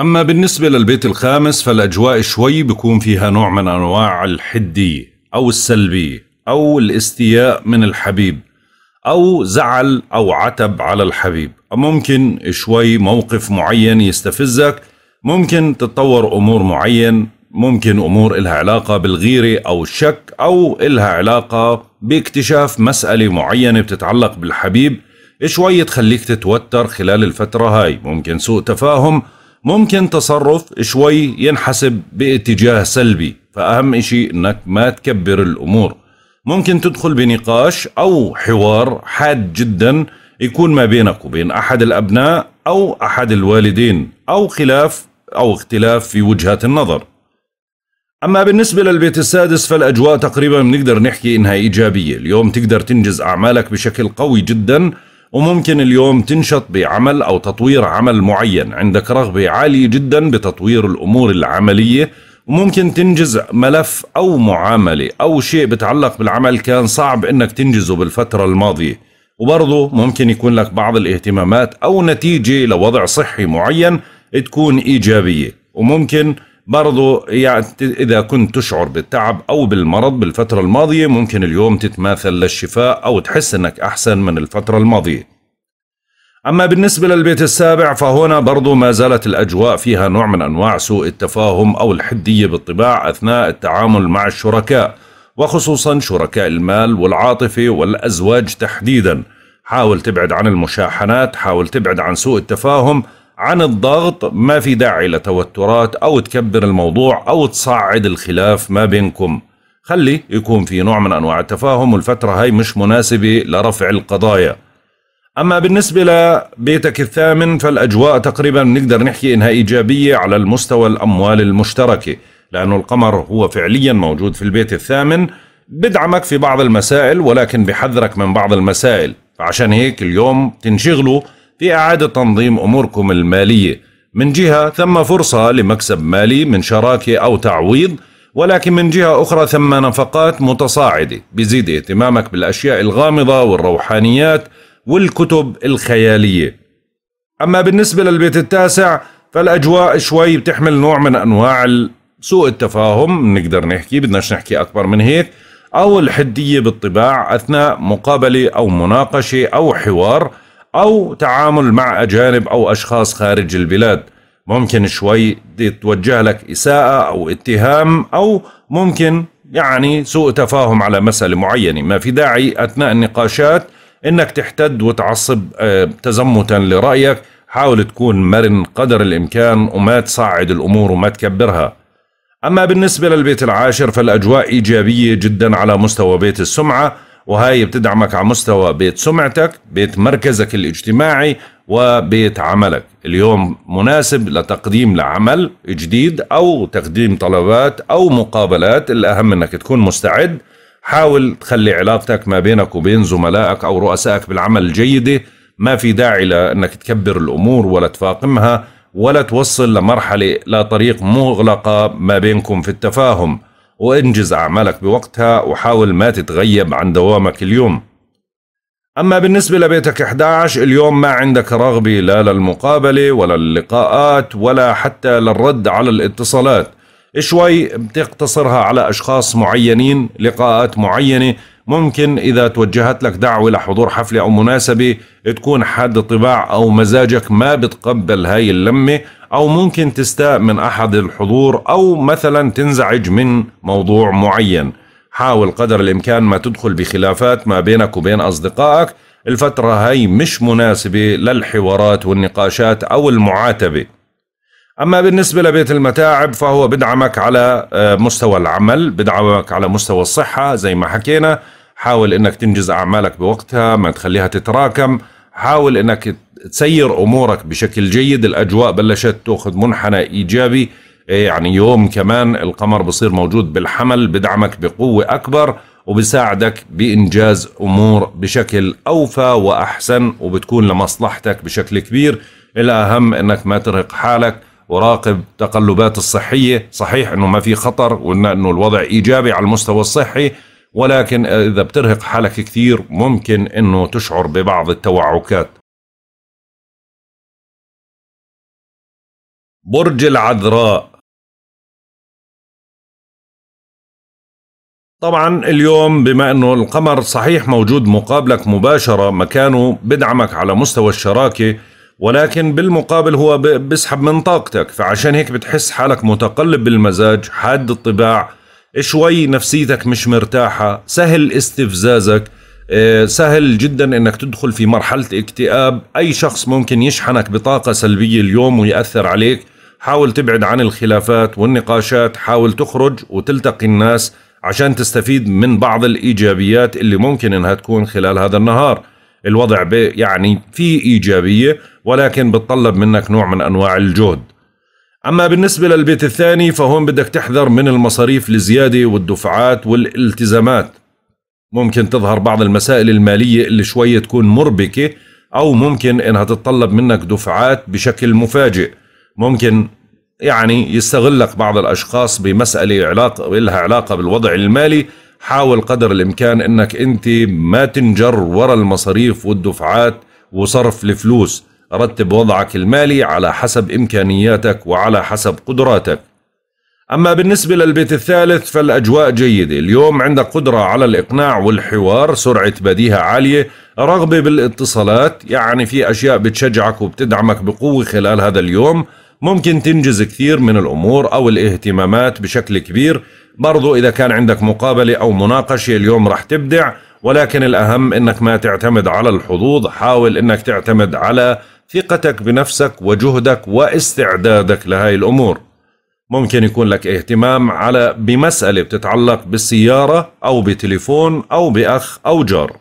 أما بالنسبة للبيت الخامس فالأجواء شوي بيكون فيها نوع من أنواع الحدية أو السلبية أو الاستياء من الحبيب أو زعل أو عتب على الحبيب. ممكن شوي موقف معين يستفزك ممكن تتطور أمور معين ممكن أمور إلها علاقة بالغيرة أو الشك أو إلها علاقة باكتشاف مسألة معينة بتتعلق بالحبيب شوي تخليك تتوتر خلال الفترة هاي. ممكن سوء تفاهم ممكن تصرف شوي ينحسب باتجاه سلبي. فأهم إشي إنك ما تكبر الأمور. ممكن تدخل بنقاش أو حوار حاد جدا يكون ما بينك وبين أحد الأبناء أو أحد الوالدين أو خلاف أو اختلاف في وجهات النظر. أما بالنسبة للبيت السادس فالأجواء تقريبا بنقدر نحكي إنها إيجابية. اليوم تقدر تنجز أعمالك بشكل قوي جدا وممكن اليوم تنشط بعمل أو تطوير عمل معين. عندك رغبة عالية جدا بتطوير الأمور العملية وممكن تنجز ملف أو معاملة أو شيء بتعلق بالعمل كان صعب إنك تنجزه بالفترة الماضية. وبرضه ممكن يكون لك بعض الاهتمامات أو نتيجة لوضع صحي معين تكون إيجابية. وممكن برضو يعني إذا كنت تشعر بالتعب أو بالمرض بالفترة الماضية ممكن اليوم تتماثل للشفاء أو تحس أنك أحسن من الفترة الماضية. أما بالنسبة للبيت السابع فهنا برضو ما زالت الأجواء فيها نوع من أنواع سوء التفاهم أو الحدية بالطباع أثناء التعامل مع الشركاء وخصوصا شركاء المال والعاطفة والأزواج تحديدا. حاول تبعد عن المشاحنات حاول تبعد عن سوء التفاهم عن الضغط ما في داعي لتوترات أو تكبر الموضوع أو تصعد الخلاف ما بينكم. خلي يكون في نوع من أنواع التفاهم والفترة هاي مش مناسبة لرفع القضايا. أما بالنسبة لبيتك الثامن فالأجواء تقريبا نقدر نحكي إنها إيجابية على المستوى الأموال المشتركة لأنه القمر هو فعليا موجود في البيت الثامن. بدعمك في بعض المسائل ولكن بحذرك من بعض المسائل. فعشان هيك اليوم تنشغلوا في إعادة تنظيم أموركم المالية. من جهة ثم فرصة لمكسب مالي من شراكة أو تعويض ولكن من جهة أخرى ثم نفقات متصاعدة. بزيد اهتمامك بالأشياء الغامضة والروحانيات والكتب الخيالية. أما بالنسبة للبيت التاسع فالأجواء شوي بتحمل نوع من أنواع سوء التفاهم. نقدر نحكي بدناش نحكي أكبر من هيك. أو الحدية بالطباع أثناء مقابلة أو مناقشة أو حوار. أو تعامل مع أجانب أو أشخاص خارج البلاد. ممكن شوي تتوجه لك إساءة أو اتهام أو ممكن يعني سوء تفاهم على مسألة معينة. ما في داعي أثناء النقاشات إنك تحتد وتعصب آه، تزمتا لرأيك. حاول تكون مرن قدر الإمكان وما تصعد الأمور وما تكبرها. أما بالنسبة للبيت العاشر فالأجواء إيجابية جدا على مستوى بيت السمعة. وهاي بتدعمك على مستوى بيت سمعتك بيت مركزك الاجتماعي وبيت عملك. اليوم مناسب لتقديم لعمل جديد أو تقديم طلبات أو مقابلات الأهم أنك تكون مستعد. حاول تخلي علاقتك ما بينك وبين زملائك أو رؤسائك بالعمل جيدة ما في داعي لأنك تكبر الأمور ولا تفاقمها ولا توصل لمرحلة لا طريق مغلقة ما بينكم في التفاهم. وانجز أعمالك بوقتها وحاول ما تتغيب عن دوامك اليوم. أما بالنسبة لبيتك 11 اليوم ما عندك رغبة لا للمقابلة ولا اللقاءات ولا حتى للرد على الاتصالات. شوي بتقتصرها على أشخاص معينين لقاءات معينة ممكن إذا توجهت لك دعوة لحضور حفلة أو مناسبة تكون حد طباع أو مزاجك ما بتقبل هاي اللمة أو ممكن تستاء من أحد الحضور أو مثلا تنزعج من موضوع معين. حاول قدر الإمكان ما تدخل بخلافات ما بينك وبين أصدقائك. الفترة هاي مش مناسبة للحوارات والنقاشات أو المعاتبة. أما بالنسبة لبيت المتاعب فهو بدعمك على آه، مستوى العمل بدعمك على مستوى الصحة زي ما حكينا. حاول إنك تنجز أعمالك بوقتها ما تخليها تتراكم. حاول إنك تسير أمورك بشكل جيد. الأجواء بلشت تأخذ منحنى إيجابي. إيه يعني يوم كمان القمر بصير موجود بالحمل بدعمك بقوة أكبر وبساعدك بإنجاز أمور بشكل أوفى وأحسن وبتكون لمصلحتك بشكل كبير. الأهم أنك ما ترهق حالك وراقب تقلبات الصحية. صحيح أنه ما في خطر وأنه الوضع إيجابي على المستوى الصحي ولكن إذا بترهق حالك كثير ممكن أنه تشعر ببعض التوعكات. برج العذراء. طبعا اليوم بما إنه القمر صحيح موجود مقابلك مباشرة مكانه بدعمك على مستوى الشراكة ولكن بالمقابل هو بيسحب من طاقتك فعشان هيك بتحس حالك متقلب بالمزاج حاد الطباع شوي نفسيتك مش مرتاحة سهل استفزازك آه، سهل جدا إنك تدخل في مرحلة اكتئاب. أي شخص ممكن يشحنك بطاقة سلبية اليوم ويأثر عليك. حاول تبعد عن الخلافات والنقاشات حاول تخرج وتلتقي الناس عشان تستفيد من بعض الإيجابيات اللي ممكن إنها تكون خلال هذا النهار. الوضع يعني في إيجابية ولكن بتطلب منك نوع من أنواع الجهد. أما بالنسبة للبيت الثاني فهون بدك تحذر من المصاريف الزيادة والدفعات والالتزامات. ممكن تظهر بعض المسائل المالية اللي شوية تكون مربكة أو ممكن إنها تتطلب منك دفعات بشكل مفاجئ. ممكن يعني يستغلك بعض الأشخاص بمسألة علاقه لها علاقة بالوضع المالي. حاول قدر الإمكان إنك أنت ما تنجر ورا المصاريف والدفعات وصرف الفلوس. رتب وضعك المالي على حسب إمكانياتك وعلى حسب قدراتك. أما بالنسبة للبيت الثالث فالأجواء جيدة. اليوم عندك قدرة على الإقناع والحوار سرعة بديهة عالية رغبة بالاتصالات يعني في أشياء بتشجعك وبتدعمك بقوة خلال هذا اليوم. ممكن تنجز كثير من الأمور أو الاهتمامات بشكل كبير. برضو إذا كان عندك مقابلة أو مناقشة اليوم رح تبدع. ولكن الأهم أنك ما تعتمد على الحظوظ حاول أنك تعتمد على ثقتك بنفسك وجهدك واستعدادك لهذه الأمور. ممكن يكون لك اهتمام على بمسألة بتتعلق بالسيارة أو بتليفون أو بأخ أو جار.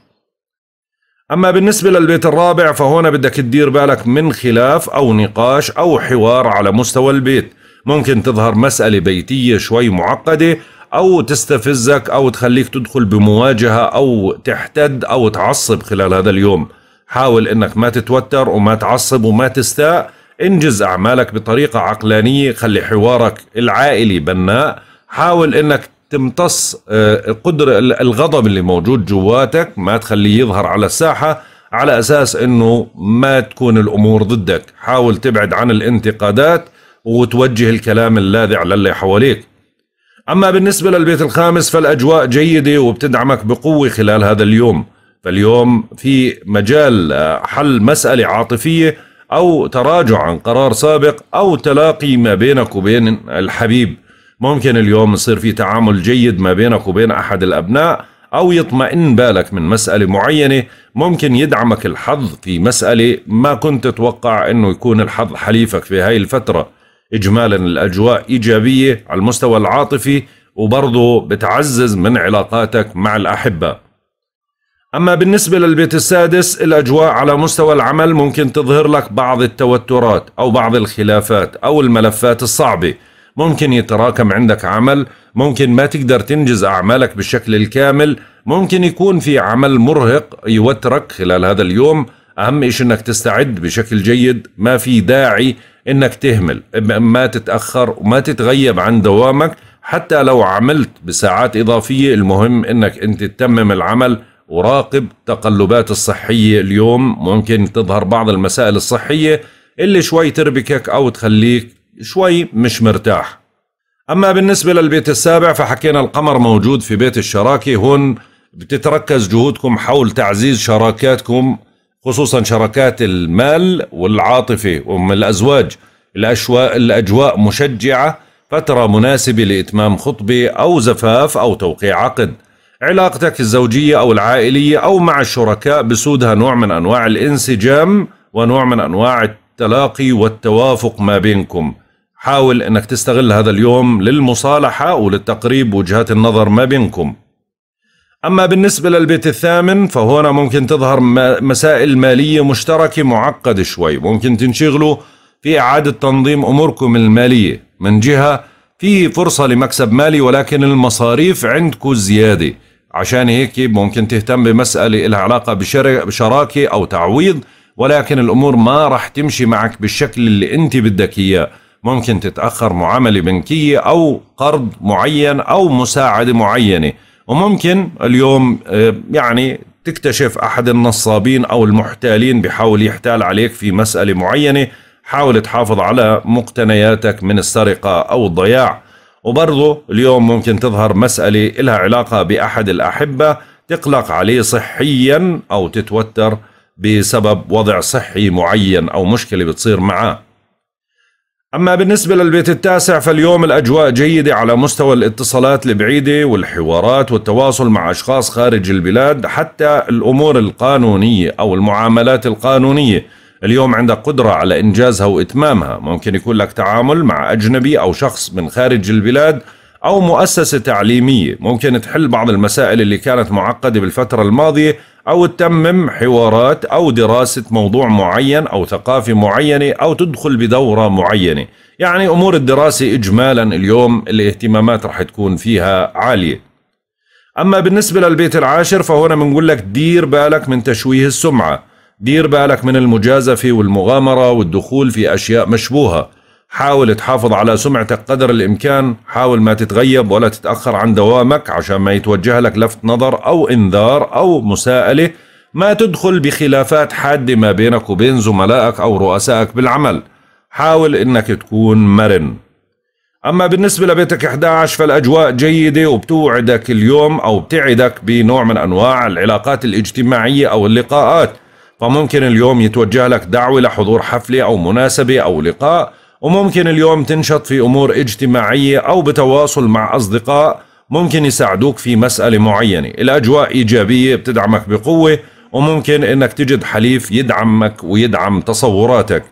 أما بالنسبة للبيت الرابع فهنا بدك تدير بالك من خلاف أو نقاش أو حوار على مستوى البيت. ممكن تظهر مسألة بيتية شوي معقدة أو تستفزك أو تخليك تدخل بمواجهة أو تحتد أو تعصب خلال هذا اليوم. حاول إنك ما تتوتر وما تعصب وما تستاء. انجز أعمالك بطريقة عقلانية خلي حوارك العائلي بناء. حاول إنك تمتص آه، قدر الغضب اللي موجود جواتك ما تخليه يظهر على الساحة على أساس إنه ما تكون الأمور ضدك. حاول تبعد عن الانتقادات وتوجه الكلام اللاذع للي حواليك. أما بالنسبة للبيت الخامس فالأجواء جيدة وبتدعمك بقوة خلال هذا اليوم. فاليوم في مجال آه، حل مسألة عاطفية أو تراجع عن قرار سابق أو تلاقي ما بينك وبين الحبيب. ممكن اليوم يصير في تعامل جيد ما بينك وبين أحد الأبناء أو يطمئن بالك من مسألة معينة. ممكن يدعمك الحظ في مسألة ما كنت تتوقع أنه يكون الحظ حليفك في هاي الفترة. إجمالا الأجواء إيجابية على المستوى العاطفي وبرضه بتعزز من علاقاتك مع الأحبة. أما بالنسبة للبيت السادس الأجواء على مستوى العمل ممكن تظهر لك بعض التوترات أو بعض الخلافات أو الملفات الصعبة. ممكن يتراكم عندك عمل ممكن ما تقدر تنجز أعمالك بالشكل الكامل ممكن يكون في عمل مرهق يوترك خلال هذا اليوم. أهم إيش أنك تستعد بشكل جيد ما في داعي أنك تهمل ما تتأخر وما تتغيب عن دوامك. حتى لو عملت بساعات إضافية المهم أنك أنت تتمم العمل وراقب تقلبات الصحية اليوم. ممكن تظهر بعض المسائل الصحية اللي شوي تربكك أو تخليك شوي مش مرتاح. أما بالنسبة للبيت السابع فحكينا القمر موجود في بيت الشراكة. هون بتتركز جهودكم حول تعزيز شراكاتكم خصوصا شراكات المال والعاطفة. ومن الأزواج الأشواء الأجواء مشجعة فترة مناسبة لإتمام خطبة أو زفاف أو توقيع عقد. علاقتك الزوجية أو العائلية أو مع الشركاء بسودها نوع من أنواع الانسجام ونوع من أنواع التلاقي والتوافق ما بينكم. حاول أنك تستغل هذا اليوم للمصالحة وللتقريب وجهات النظر ما بينكم. أما بالنسبة للبيت الثامن فهنا ممكن تظهر مسائل مالية مشتركة معقدة شوي. ممكن تنشغلوا في إعادة تنظيم أموركم المالية. من جهة في فرصة لمكسب مالي ولكن المصاريف عندكم زيادة. عشان هيك ممكن تهتم بمسألة لها علاقة بشراكة أو تعويض ولكن الأمور ما راح تمشي معك بالشكل اللي أنت بدك إياه. ممكن تتأخر معاملة بنكية أو قرض معين أو مساعدة معينة. وممكن اليوم آه، يعني تكتشف أحد النصابين أو المحتالين بحاول يحتال عليك في مسألة معينة. حاول تحافظ على مقتنياتك من السرقة أو الضياع. وبرضه اليوم ممكن تظهر مسألة لها علاقة بأحد الأحبة تقلق عليه صحيا أو تتوتر بسبب وضع صحي معين أو مشكلة بتصير معاه أما بالنسبة للبيت التاسع فاليوم الأجواء جيدة على مستوى الاتصالات البعيدة والحوارات والتواصل مع أشخاص خارج البلاد حتى الأمور القانونية أو المعاملات القانونية اليوم عندك قدرة على إنجازها وإتمامها. ممكن يكون لك تعامل مع أجنبي أو شخص من خارج البلاد أو مؤسسة تعليمية. ممكن تحل بعض المسائل اللي كانت معقدة بالفترة الماضية أو تتمم حوارات أو دراسة موضوع معين أو ثقافة معينة أو تدخل بدورة معينة. يعني أمور الدراسة إجمالا اليوم الاهتمامات رح تكون فيها عالية. أما بالنسبة للبيت العاشر فهنا بنقول لك دير بالك من تشويه السمعة. دير بالك من المجازفة والمغامرة والدخول في أشياء مشبوهة. حاول تحافظ على سمعتك قدر الإمكان. حاول ما تتغيب ولا تتأخر عن دوامك عشان ما يتوجه لك لفت نظر أو إنذار أو مساءلة. ما تدخل بخلافات حادة ما بينك وبين زملائك أو رؤسائك بالعمل. حاول إنك تكون مرن. أما بالنسبة لبيتك 11 فالأجواء جيدة وبتوعدك اليوم أو بتعدك بنوع من أنواع العلاقات الاجتماعية أو اللقاءات. فممكن اليوم يتوجه لك دعوة لحضور حفلة أو مناسبة أو لقاء وممكن اليوم تنشط في أمور اجتماعية أو بتواصل مع أصدقاء ممكن يساعدوك في مسألة معينة. الأجواء إيجابية بتدعمك بقوة وممكن أنك تجد حليف يدعمك ويدعم تصوراتك.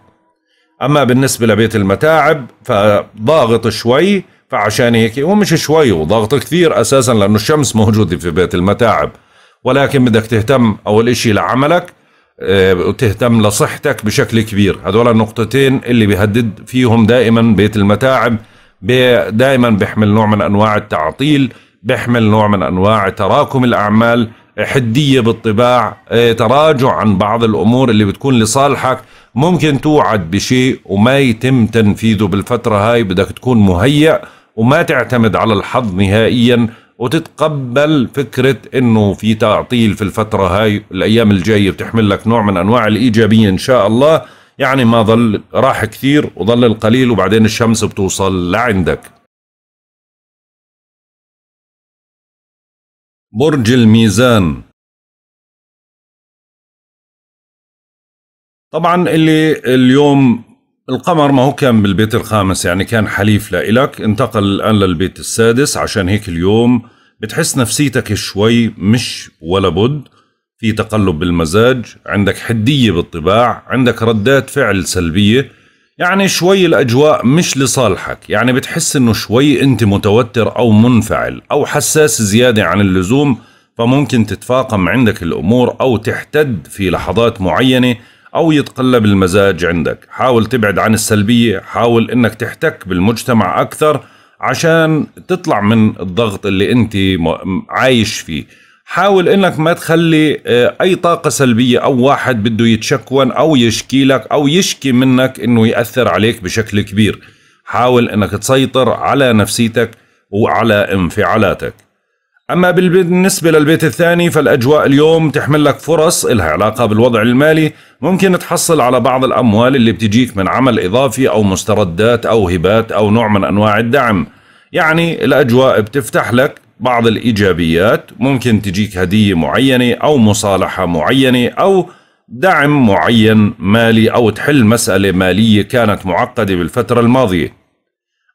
أما بالنسبة لبيت المتاعب فضاغط شوي فعشان هيك ومش شوي وضاغط كثير أساسا لأنه الشمس موجودة في بيت المتاعب. ولكن بدك تهتم أول إشي لعملك وتهتم لصحتك بشكل كبير. هذول النقطتين اللي بيهدد فيهم دائما بيت المتاعب دائما بيحمل نوع من أنواع التعطيل بيحمل نوع من أنواع تراكم الأعمال حدية بالطباع آه، تراجع عن بعض الأمور اللي بتكون لصالحك. ممكن توعد بشيء وما يتم تنفيذه بالفترة هاي بدك تكون مهيأ وما تعتمد على الحظ نهائيا. وتتقبل فكرة إنه في تعطيل في الفترة هاي الأيام الجاية بتحمل لك نوع من أنواع الإيجابية إن شاء الله. يعني ما ظل راح كثير وظل القليل وبعدين الشمس بتوصل لعندك. برج الميزان. طبعا اللي اليوم القمر ما هو كان بالبيت الخامس يعني كان حليف لإلك. انتقل الآن للبيت السادس. عشان هيك اليوم بتحس نفسيتك شوي مش ولا بد. في تقلب بالمزاج عندك حدية بالطباع عندك ردات فعل سلبية. يعني شوي الأجواء مش لصالحك. يعني بتحس إنه شوي أنت متوتر أو منفعل أو حساس زيادة عن اللزوم. فممكن تتفاقم عندك الأمور أو تحتد في لحظات معينة أو يتقلب المزاج عندك. حاول تبعد عن السلبية حاول إنك تحتك بالمجتمع أكثر عشان تطلع من الضغط اللي أنت عايش فيه. حاول إنك ما تخلي آه، أي طاقة سلبية أو واحد بده يتشكون أو يشكي لك أو يشكي منك إنه يأثر عليك بشكل كبير. حاول إنك تسيطر على نفسيتك وعلى انفعالاتك. أما بالنسبة للبيت الثاني فالأجواء اليوم تحمل لك فرص إلها علاقة بالوضع المالي. ممكن تحصل على بعض الأموال اللي بتجيك من عمل إضافي أو مستردات أو هبات أو نوع من أنواع الدعم. يعني الأجواء بتفتح لك بعض الإيجابيات. ممكن تجيك هدية معينة أو مصالحة معينة أو دعم معين مالي أو تحل مسألة مالية كانت معقدة بالفترة الماضية.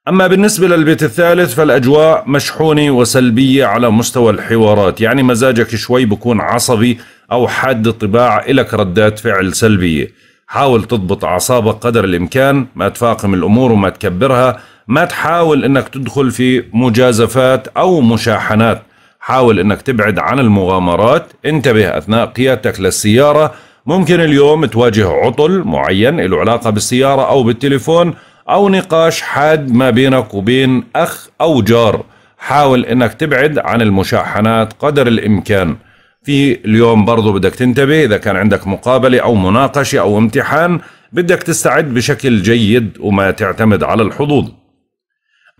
أما بالنسبة للبيت الثالث فالأجواء مشحونة وسلبية على مستوى الحوارات. يعني مزاجك شوي بكون عصبي أو حاد الطباع إلك ردات فعل سلبية. حاول تضبط أعصابك قدر الإمكان ما تفاقم الأمور وما تكبرها. ما تحاول أنك تدخل في مجازفات أو مشاحنات. حاول أنك تبعد عن المغامرات. انتبه أثناء قيادتك للسيارة. ممكن اليوم تواجه عطل معين له علاقة بالسيارة أو بالتليفون. أو نقاش حاد ما بينك وبين أخ أو جار. حاول أنك تبعد عن المشاحنات قدر الإمكان. في اليوم برضو بدك تنتبه إذا كان عندك مقابلة أو مناقشة أو امتحان بدك تستعد بشكل جيد وما تعتمد على الحظوظ.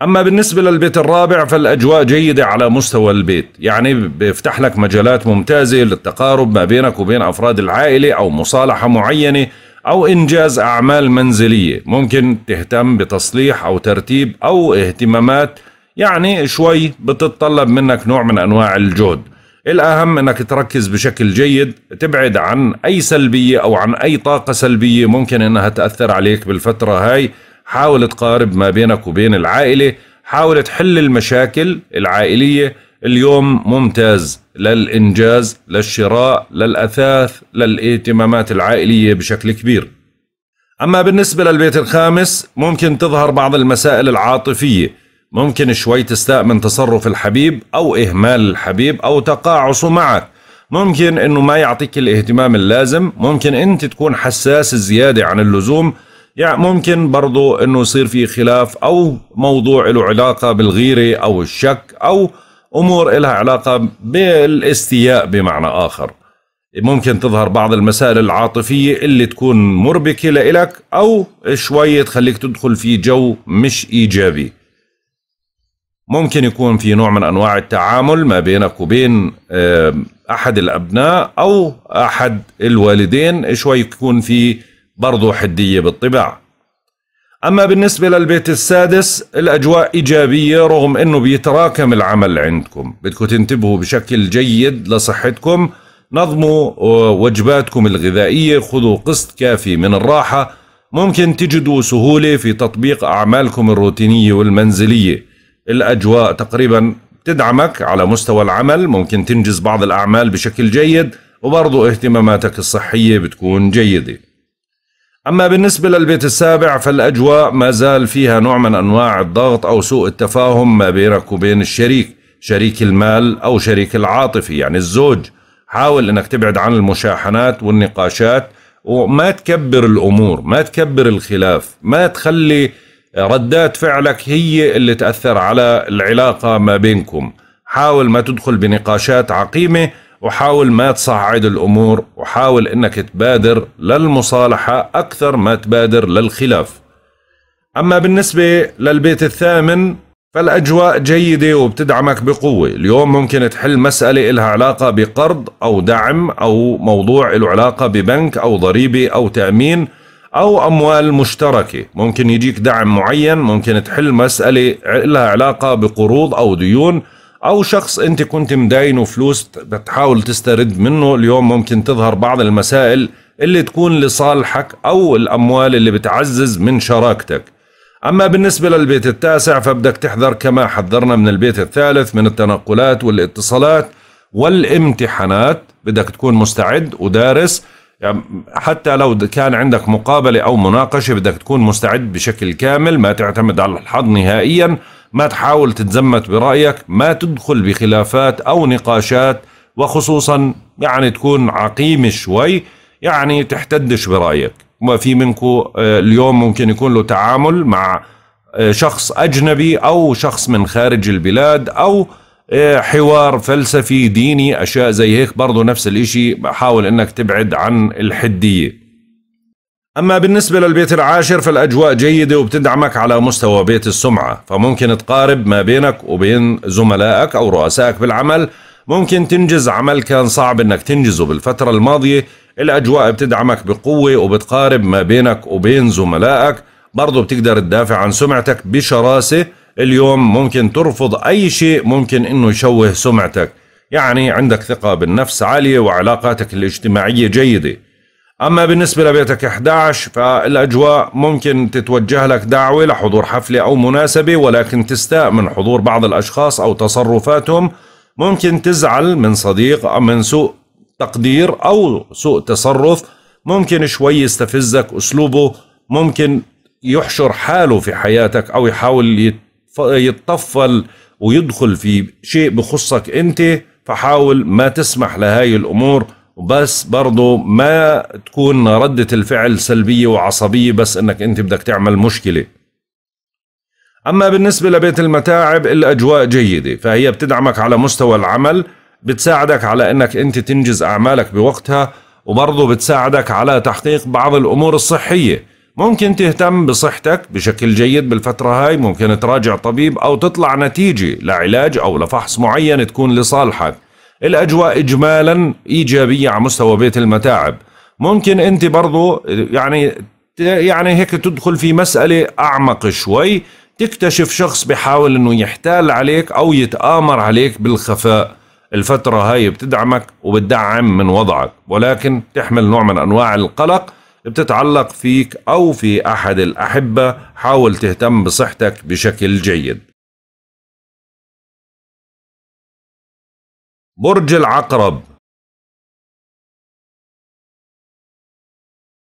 أما بالنسبة للبيت الرابع فالأجواء جيدة على مستوى البيت. يعني بيفتح لك مجالات ممتازة للتقارب ما بينك وبين أفراد العائلة أو مصالحة معينة. أو إنجاز أعمال منزلية. ممكن تهتم بتصليح أو ترتيب أو اهتمامات يعني شوي بتتطلب منك نوع من أنواع الجهد. الأهم أنك تركز بشكل جيد تبعد عن أي سلبية أو عن أي طاقة سلبية ممكن أنها تأثر عليك بالفترة هاي. حاول تقارب ما بينك وبين العائلة حاول تحل المشاكل العائلية اليوم ممتاز للإنجاز للشراء للأثاث للاهتمامات العائلية بشكل كبير. أما بالنسبة للبيت الخامس ممكن تظهر بعض المسائل العاطفية. ممكن شوي تستاء من تصرف الحبيب أو إهمال الحبيب أو تقاعسه معك. ممكن أنه ما يعطيك الاهتمام اللازم. ممكن أنت تكون حساس زيادة عن اللزوم. يعني ممكن برضو أنه يصير في خلاف أو موضوع له علاقة بالغيرة أو الشك أو أمور لها علاقة بالإستياء بمعنى آخر. ممكن تظهر بعض المسائل العاطفية اللي تكون مربكة لإلك أو شوية تخليك تدخل في جو مش إيجابي. ممكن يكون في نوع من أنواع التعامل ما بينك وبين أحد الأبناء أو أحد الوالدين شوي يكون في برضو حدية بالطباع أما بالنسبة للبيت السادس الأجواء إيجابية رغم أنه بيتراكم العمل عندكم. بدكم تنتبهوا بشكل جيد لصحتكم. نظموا وجباتكم الغذائية خذوا قسط كافي من الراحة. ممكن تجدوا سهولة في تطبيق أعمالكم الروتينية والمنزلية. الأجواء تقريبا تدعمك على مستوى العمل. ممكن تنجز بعض الأعمال بشكل جيد. وبرضو اهتماماتك الصحية بتكون جيدة. أما بالنسبة للبيت السابع فالأجواء ما زال فيها نوع من أنواع الضغط أو سوء التفاهم ما بينك وبين الشريك شريك المال أو شريك العاطفي. يعني الزوج حاول أنك تبعد عن المشاحنات والنقاشات وما تكبر الأمور ما تكبر الخلاف ما تخلي ردات فعلك هي اللي تأثر على العلاقة ما بينكم. حاول ما تدخل بنقاشات عقيمة وحاول ما تصعد الأمور وحاول أنك تبادر للمصالحة أكثر ما تبادر للخلاف. أما بالنسبة للبيت الثامن فالأجواء جيدة وبتدعمك بقوة. اليوم ممكن تحل مسألة إلها علاقة بقرض أو دعم أو موضوع له علاقة ببنك أو ضريبة أو تأمين أو أموال مشتركة. ممكن يجيك دعم معين ممكن تحل مسألة لها علاقة بقروض أو ديون أو شخص أنت كنت مداينه فلوس بتحاول تسترد منه اليوم ممكن تظهر بعض المسائل اللي تكون لصالحك أو الأموال اللي بتعزز من شراكتك. أما بالنسبة للبيت التاسع فبدك تحذر كما حذرنا من البيت الثالث من التنقلات والاتصالات والامتحانات. بدك تكون مستعد ودارس. يعني حتى لو كان عندك مقابلة أو مناقشة بدك تكون مستعد بشكل كامل ما تعتمد على الحظ نهائيا. ما تحاول تتزمت برأيك ما تدخل بخلافات أو نقاشات وخصوصا يعني تكون عقيم شوي يعني تحتدش برأيك. ما في منكم آه، اليوم ممكن يكون له تعامل مع آه، شخص أجنبي أو شخص من خارج البلاد أو آه، حوار فلسفي ديني أشياء زي هيك. برضو نفس الإشي حاول أنك تبعد عن الحدية. أما بالنسبة للبيت العاشر فالأجواء جيدة وبتدعمك على مستوى بيت السمعة. فممكن تقارب ما بينك وبين زملائك أو رؤسائك بالعمل. ممكن تنجز عمل كان صعب أنك تنجزه. بالفترة الماضية الأجواء بتدعمك بقوة وبتقارب ما بينك وبين زملائك. برضو بتقدر تدافع عن سمعتك بشراسة. اليوم ممكن ترفض أي شيء ممكن أنه يشوه سمعتك. يعني عندك ثقة بالنفس عالية وعلاقاتك الاجتماعية جيدة. أما بالنسبة لبيتك 11 فالأجواء ممكن تتوجه لك دعوة لحضور حفلة أو مناسبة ولكن تستاء من حضور بعض الأشخاص أو تصرفاتهم. ممكن تزعل من صديق أو من سوء تقدير أو سوء تصرف. ممكن شوي يستفزك أسلوبه. ممكن يحشر حاله في حياتك أو يحاول يتطفل ويدخل في شيء بخصك أنت فحاول ما تسمح لهاي الأمور. وبس برضو ما تكون ردة الفعل سلبية وعصبية بس إنك أنت بدك تعمل مشكلة. أما بالنسبة لبيت المتاعب الأجواء جيدة فهي بتدعمك على مستوى العمل بتساعدك على إنك أنت تنجز أعمالك بوقتها وبرضه بتساعدك على تحقيق بعض الأمور الصحية. ممكن تهتم بصحتك بشكل جيد بالفترة هاي ممكن تراجع طبيب أو تطلع نتيجة لعلاج أو لفحص معين تكون لصالحك. الأجواء إجمالا إيجابية على مستوى بيت المتاعب. ممكن أنت برضو يعني يعني هيك تدخل في مسألة أعمق شوي. تكتشف شخص بيحاول أنه يحتال عليك أو يتآمر عليك بالخفاء. الفترة هاي بتدعمك وبتدعم من وضعك. ولكن تحمل نوع من أنواع القلق بتتعلق فيك أو في أحد الأحبة. حاول تهتم بصحتك بشكل جيد. برج العقرب.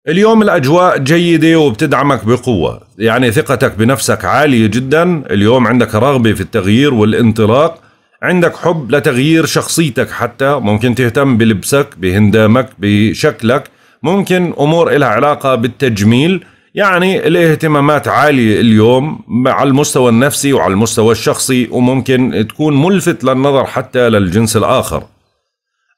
اليوم الأجواء جيدة وبتدعمك بقوة يعني ثقتك بنفسك عالية جدا. اليوم عندك رغبة في التغيير والانطلاق عندك حب لتغيير شخصيتك حتى. ممكن تهتم بلبسك بهندامك بشكلك. ممكن أمور إلها علاقة بالتجميل. يعني الاهتمامات عالية اليوم على المستوى النفسي وعلى المستوى الشخصي وممكن تكون ملفت للنظر حتى للجنس الآخر.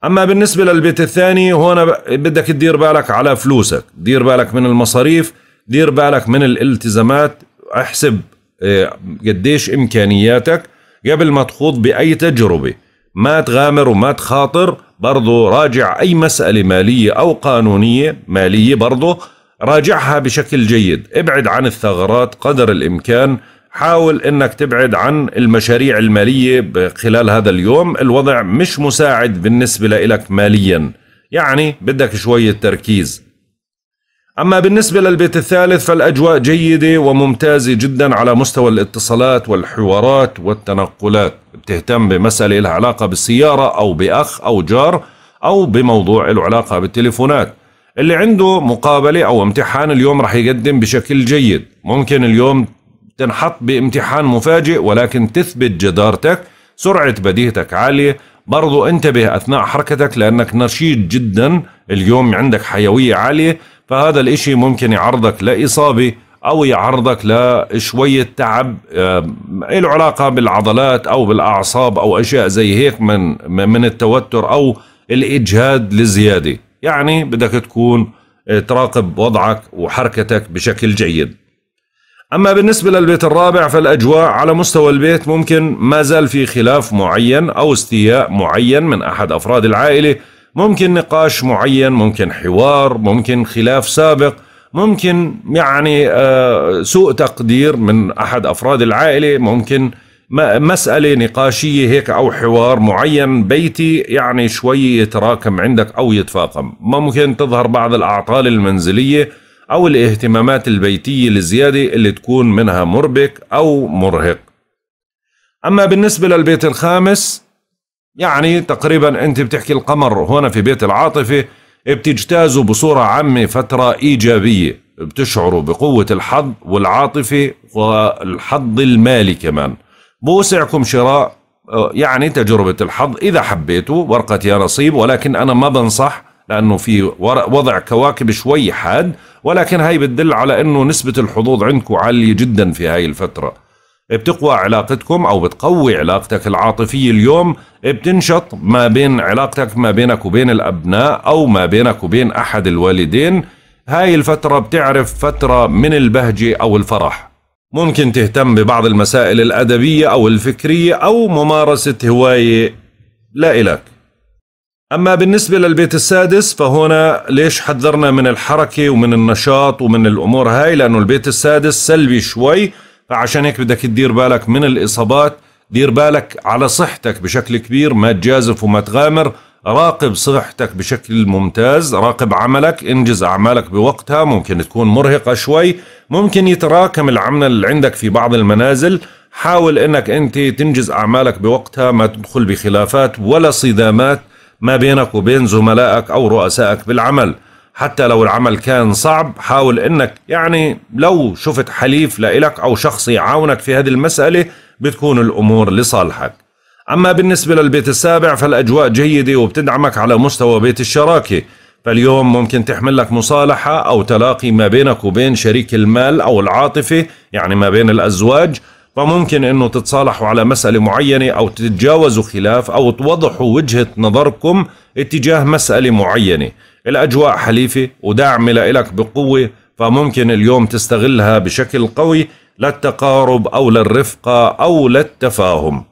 أما بالنسبة للبيت الثاني هون بدك تدير بالك على فلوسك دير بالك من المصاريف دير بالك من الالتزامات احسب آه، قديش إمكانياتك قبل ما تخوض بأي تجربة. ما تغامر وما تخاطر برضو راجع أي مسألة مالية أو قانونية مالية برضو راجعها بشكل جيد. ابعد عن الثغرات قدر الإمكان. حاول إنك تبعد عن المشاريع المالية خلال هذا اليوم. الوضع مش مساعد بالنسبة لك ماليا. يعني بدك شوية تركيز. أما بالنسبة للبيت الثالث فالأجواء جيدة وممتازة جدا على مستوى الاتصالات والحوارات والتنقلات. بتهتم بمسألة لها علاقة بالسيارة أو بأخ أو جار أو بموضوع له علاقة بالتليفونات. اللي عنده مقابلة أو امتحان اليوم راح يقدم بشكل جيد. ممكن اليوم تنحط بامتحان مفاجئ ولكن تثبت جدارتك سرعة بديهتك عالية. برضو انتبه أثناء حركتك لأنك نشيط جدا. اليوم عندك حيوية عالية فهذا الإشي ممكن يعرضك لإصابة أو يعرضك لشوية تعب له علاقة بالعضلات أو بالأعصاب أو أشياء زي هيك من من التوتر أو الإجهاد لزيادة يعني بدك تكون آه، تراقب وضعك وحركتك بشكل جيد. أما بالنسبة للبيت الرابع فالأجواء على مستوى البيت ممكن ما زال في خلاف معين أو استياء معين من أحد أفراد العائلة. ممكن نقاش معين ممكن حوار ممكن خلاف سابق ممكن يعني آه، سوء تقدير من أحد أفراد العائلة ممكن مسألة نقاشية هيك أو حوار معين بيتي يعني شوي يتراكم عندك أو يتفاقم. ممكن تظهر بعض الأعطال المنزلية أو الاهتمامات البيتية الزيادة اللي تكون منها مربك أو مرهق. أما بالنسبة للبيت الخامس يعني تقريبا أنت بتحكي القمر هنا في بيت العاطفة بتجتازوا بصورة عامة فترة إيجابية بتشعروا بقوة الحظ والعاطفة والحظ المالي كمان. بوسعكم شراء يعني تجربة الحظ. إذا حبيتوا ورقة يا نصيب ولكن أنا ما بنصح لأنه في وضع كواكب شوي حاد ولكن هاي بتدل على أنه نسبة الحظوظ عندكم عالية جدا في هاي الفترة. بتقوى علاقتكم أو بتقوي علاقتك العاطفية اليوم بتنشط ما بين علاقتك ما بينك وبين الأبناء أو ما بينك وبين أحد الوالدين. هاي الفترة بتعرف فترة من البهجة أو الفرح. ممكن تهتم ببعض المسائل الأدبية أو الفكرية أو ممارسة هواية. لا إلك. أما بالنسبة للبيت السادس فهنا ليش حذرنا من الحركة ومن النشاط ومن الأمور هاي؟ لأنه البيت السادس سلبي شوي فعشان هيك بدك تدير بالك من الإصابات دير بالك على صحتك بشكل كبير ما تجازف وما تغامر. راقب صحتك بشكل ممتاز راقب عملك انجز أعمالك بوقتها ممكن تكون مرهقة شوي ممكن يتراكم العمل اللي عندك في بعض المنازل. حاول إنك أنت تنجز أعمالك بوقتها ما تدخل بخلافات ولا صدامات ما بينك وبين زملائك أو رؤسائك بالعمل. حتى لو العمل كان صعب حاول إنك يعني لو شفت حليف لإلك أو شخص يعاونك في هذه المسألة بتكون الأمور لصالحك. أما بالنسبة للبيت السابع فالأجواء جيدة وبتدعمك على مستوى بيت الشراكة. فاليوم ممكن تحمل لك مصالحة أو تلاقي ما بينك وبين شريك المال أو العاطفة يعني ما بين الأزواج. فممكن إنه تتصالحوا على مسألة معينة أو تتجاوزوا خلاف أو توضحوا وجهة نظركم اتجاه مسألة معينة. الأجواء حليفة وداعمة لك بقوة فممكن اليوم تستغلها بشكل قوي للتقارب أو للرفقة أو للتفاهم.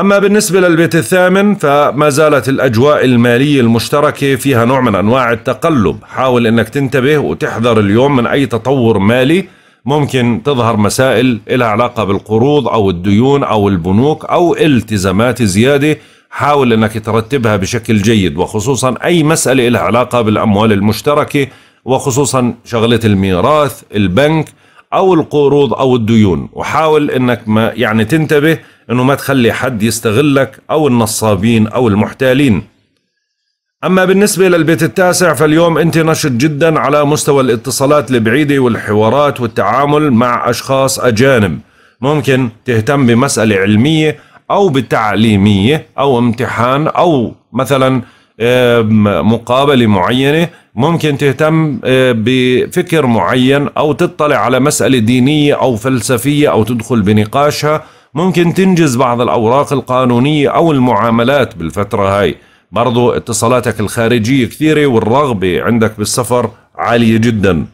أما بالنسبة للبيت الثامن فما زالت الأجواء المالية المشتركة فيها نوع من أنواع التقلب. حاول أنك تنتبه وتحذر اليوم من أي تطور مالي ممكن تظهر مسائل لها علاقة بالقروض أو الديون أو البنوك أو التزامات زيادة. حاول أنك ترتبها بشكل جيد وخصوصا أي مسألة لها علاقة بالأموال المشتركة وخصوصا شغلة الميراث البنك أو القروض أو الديون. وحاول أنك ما يعني تنتبه أنه ما تخلي حد يستغلك أو النصابين أو المحتالين. أما بالنسبة للبيت التاسع فاليوم أنت نشط جدا على مستوى الاتصالات البعيدة والحوارات والتعامل مع أشخاص أجانب. ممكن تهتم بمسألة علمية أو بتعليمية أو امتحان أو مثلا مقابلة معينة. ممكن تهتم بفكر معين أو تطلع على مسألة دينية أو فلسفية أو تدخل بنقاشها. ممكن تنجز بعض الأوراق القانونية أو المعاملات بالفترة هاي. برضو اتصالاتك الخارجية كثيرة والرغبة عندك بالسفر عالية جدا.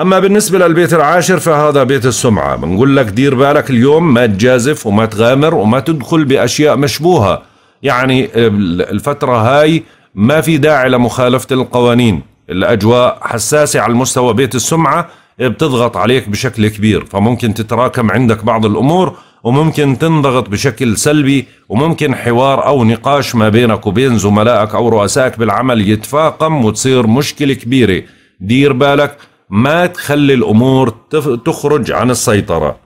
أما بالنسبة للبيت العاشر فهذا بيت السمعة. بنقول لك دير بالك اليوم ما تجازف وما تغامر وما تدخل بأشياء مشبوهة. يعني الفترة هاي ما في داعي لمخالفة القوانين. الأجواء حساسة على المستوى بيت السمعة. بتضغط عليك بشكل كبير فممكن تتراكم عندك بعض الأمور وممكن تنضغط بشكل سلبي وممكن حوار أو نقاش ما بينك وبين زملائك أو رؤسائك بالعمل يتفاقم وتصير مشكلة كبيرة. دير بالك ما تخلي الأمور تخرج عن السيطرة.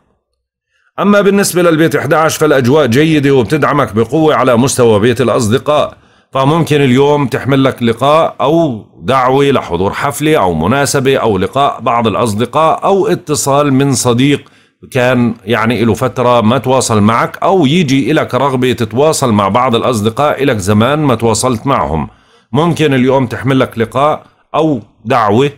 أما بالنسبة للبيت 11 فالأجواء جيدة وبتدعمك بقوة على مستوى بيت الأصدقاء. فممكن اليوم تحمل لك لقاء أو دعوة لحضور حفلة أو مناسبة أو لقاء بعض الأصدقاء أو اتصال من صديق كان يعني له فترة ما تواصل معك أو يجي لك رغبة تتواصل مع بعض الأصدقاء لك زمان ما تواصلت معهم. ممكن اليوم تحمل لك لقاء أو دعوة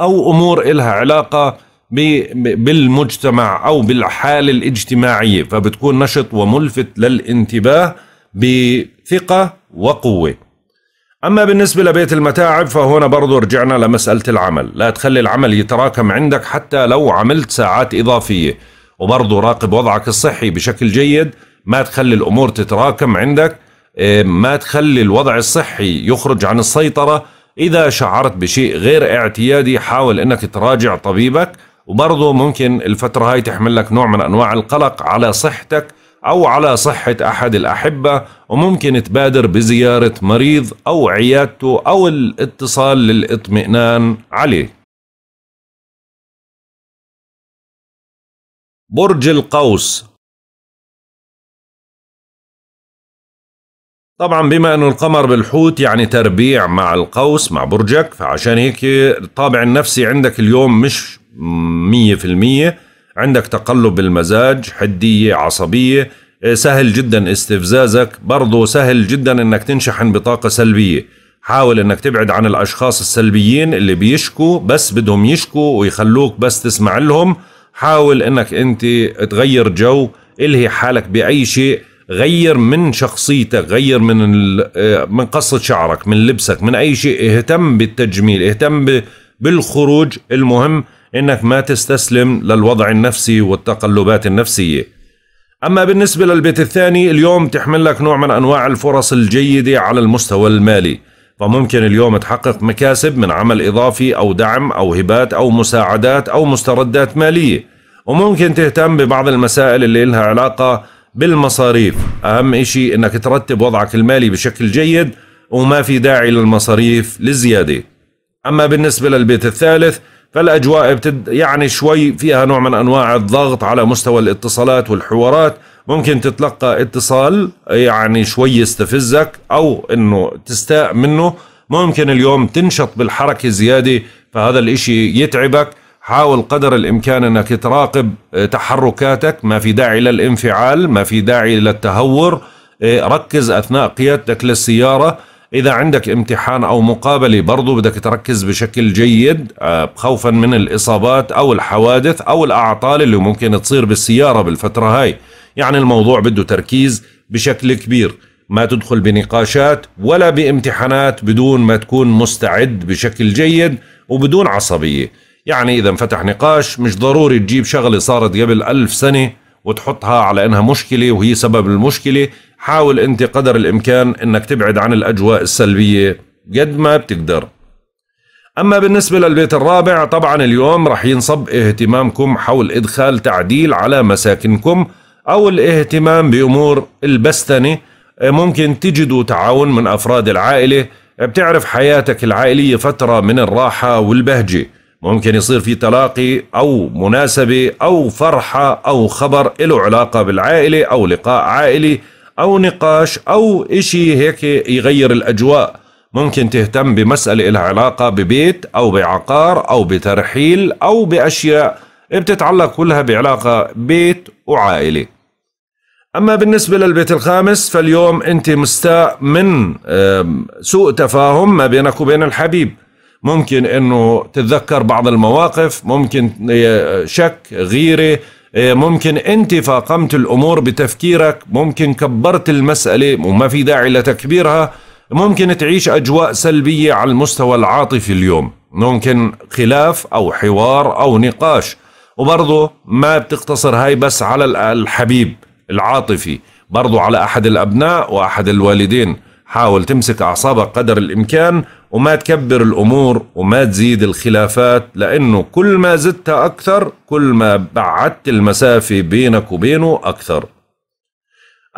أو أمور إلها علاقة بالمجتمع أو بالحالة الاجتماعية فبتكون نشط وملفت للانتباه بثقة وقوة. أما بالنسبة لبيت المتاعب فهنا برضو رجعنا لمسألة العمل. لا تخلي العمل يتراكم عندك حتى لو عملت ساعات إضافية. وبرضو راقب وضعك الصحي بشكل جيد ما تخلي الأمور تتراكم عندك إيه، ما تخلي الوضع الصحي يخرج عن السيطرة. إذا شعرت بشيء غير اعتيادي حاول أنك تراجع طبيبك. وبرضه ممكن الفترة هاي تحمل لك نوع من أنواع القلق على صحتك. أو على صحة أحد الأحبة وممكن تبادر بزيارة مريض أو عيادته أو الاتصال للإطمئنان عليه. برج القوس. طبعا بما انه القمر بالحوت يعني تربيع مع القوس مع برجك فعشان هيك الطابع النفسي عندك اليوم مش مية في المية عندك تقلب بالمزاج حدية عصبية. إيه، سهل جدا استفزازك. برضو سهل جدا إنك تنشحن بطاقة سلبية. حاول إنك تبعد عن الأشخاص السلبيين اللي بيشكوا بس بدهم يشكوا ويخلوك بس تسمع لهم. حاول إنك أنت تغير جو إلهي حالك بأي شيء. غير من شخصيتك غير من إيه، من قصة شعرك من لبسك من أي شيء. اهتم بالتجميل اهتم بالخروج المهم. إنك ما تستسلم للوضع النفسي والتقلبات النفسية. أما بالنسبة للبيت الثاني اليوم تحمل لك نوع من أنواع الفرص الجيدة على المستوى المالي. فممكن اليوم تحقق مكاسب من عمل إضافي أو دعم أو هبات أو مساعدات أو مستردات مالية. وممكن تهتم ببعض المسائل اللي لها علاقة بالمصاريف. أهم إشي إنك ترتب وضعك المالي بشكل جيد وما في داعي للمصاريف للزيادة. أما بالنسبة للبيت الثالث فالأجواء بتد يعني شوي فيها نوع من أنواع الضغط على مستوى الاتصالات والحوارات. ممكن تتلقى اتصال يعني شوي يستفزك أو إنه تستاء منه. ممكن اليوم تنشط بالحركة زيادة فهذا الإشي يتعبك. حاول قدر الإمكان إنك تراقب تحركاتك. ما في داعي للانفعال ما في داعي للتهور. ركز أثناء قيادتك للسيارة. إذا عندك امتحان أو مقابلة برضو بدك تركز بشكل جيد آه، خوفا من الإصابات أو الحوادث أو الأعطال اللي ممكن تصير بالسيارة بالفترة هاي. يعني الموضوع بده تركيز بشكل كبير. ما تدخل بنقاشات ولا بامتحانات بدون ما تكون مستعد بشكل جيد وبدون عصبية. يعني إذا انفتح نقاش مش ضروري تجيب شغلة صارت قبل ألف سنة وتحطها على إنها مشكلة وهي سبب المشكلة. حاول أنت قدر الإمكان إنك تبعد عن الأجواء السلبية قد ما بتقدر. أما بالنسبة للبيت الرابع طبعا اليوم رح ينصب اهتمامكم حول إدخال تعديل على مساكنكم أو الاهتمام بأمور البستنة. ممكن تجدوا تعاون من أفراد العائلة بتعرف حياتك العائلية فترة من الراحة والبهجة. ممكن يصير في تلاقي أو مناسبة أو فرحة أو خبر له علاقة بالعائلة أو لقاء عائلي. أو نقاش أو إشي هيك يغير الأجواء. ممكن تهتم بمسألة لها علاقة ببيت أو بعقار أو بترحيل أو بأشياء بتتعلق كلها بعلاقة بيت وعائلة. أما بالنسبة للبيت الخامس فاليوم أنت مستاء من سوء تفاهم ما بينك وبين الحبيب. ممكن إنه تتذكر بعض المواقف ممكن شك غيرة إيه، ممكن أنت فاقمت الأمور بتفكيرك ممكن كبرت المسألة وما في داعي لتكبيرها ممكن تعيش أجواء سلبية على المستوى العاطفي اليوم. ممكن خلاف أو حوار أو نقاش. وبرضه ما بتقتصر هاي بس على الحبيب العاطفي برضو على أحد الأبناء وأحد الوالدين. حاول تمسك أعصابك قدر الإمكان وما تكبر الأمور وما تزيد الخلافات لأنه كل ما زدتها أكثر كل ما بعدت المسافة بينك وبينه أكثر.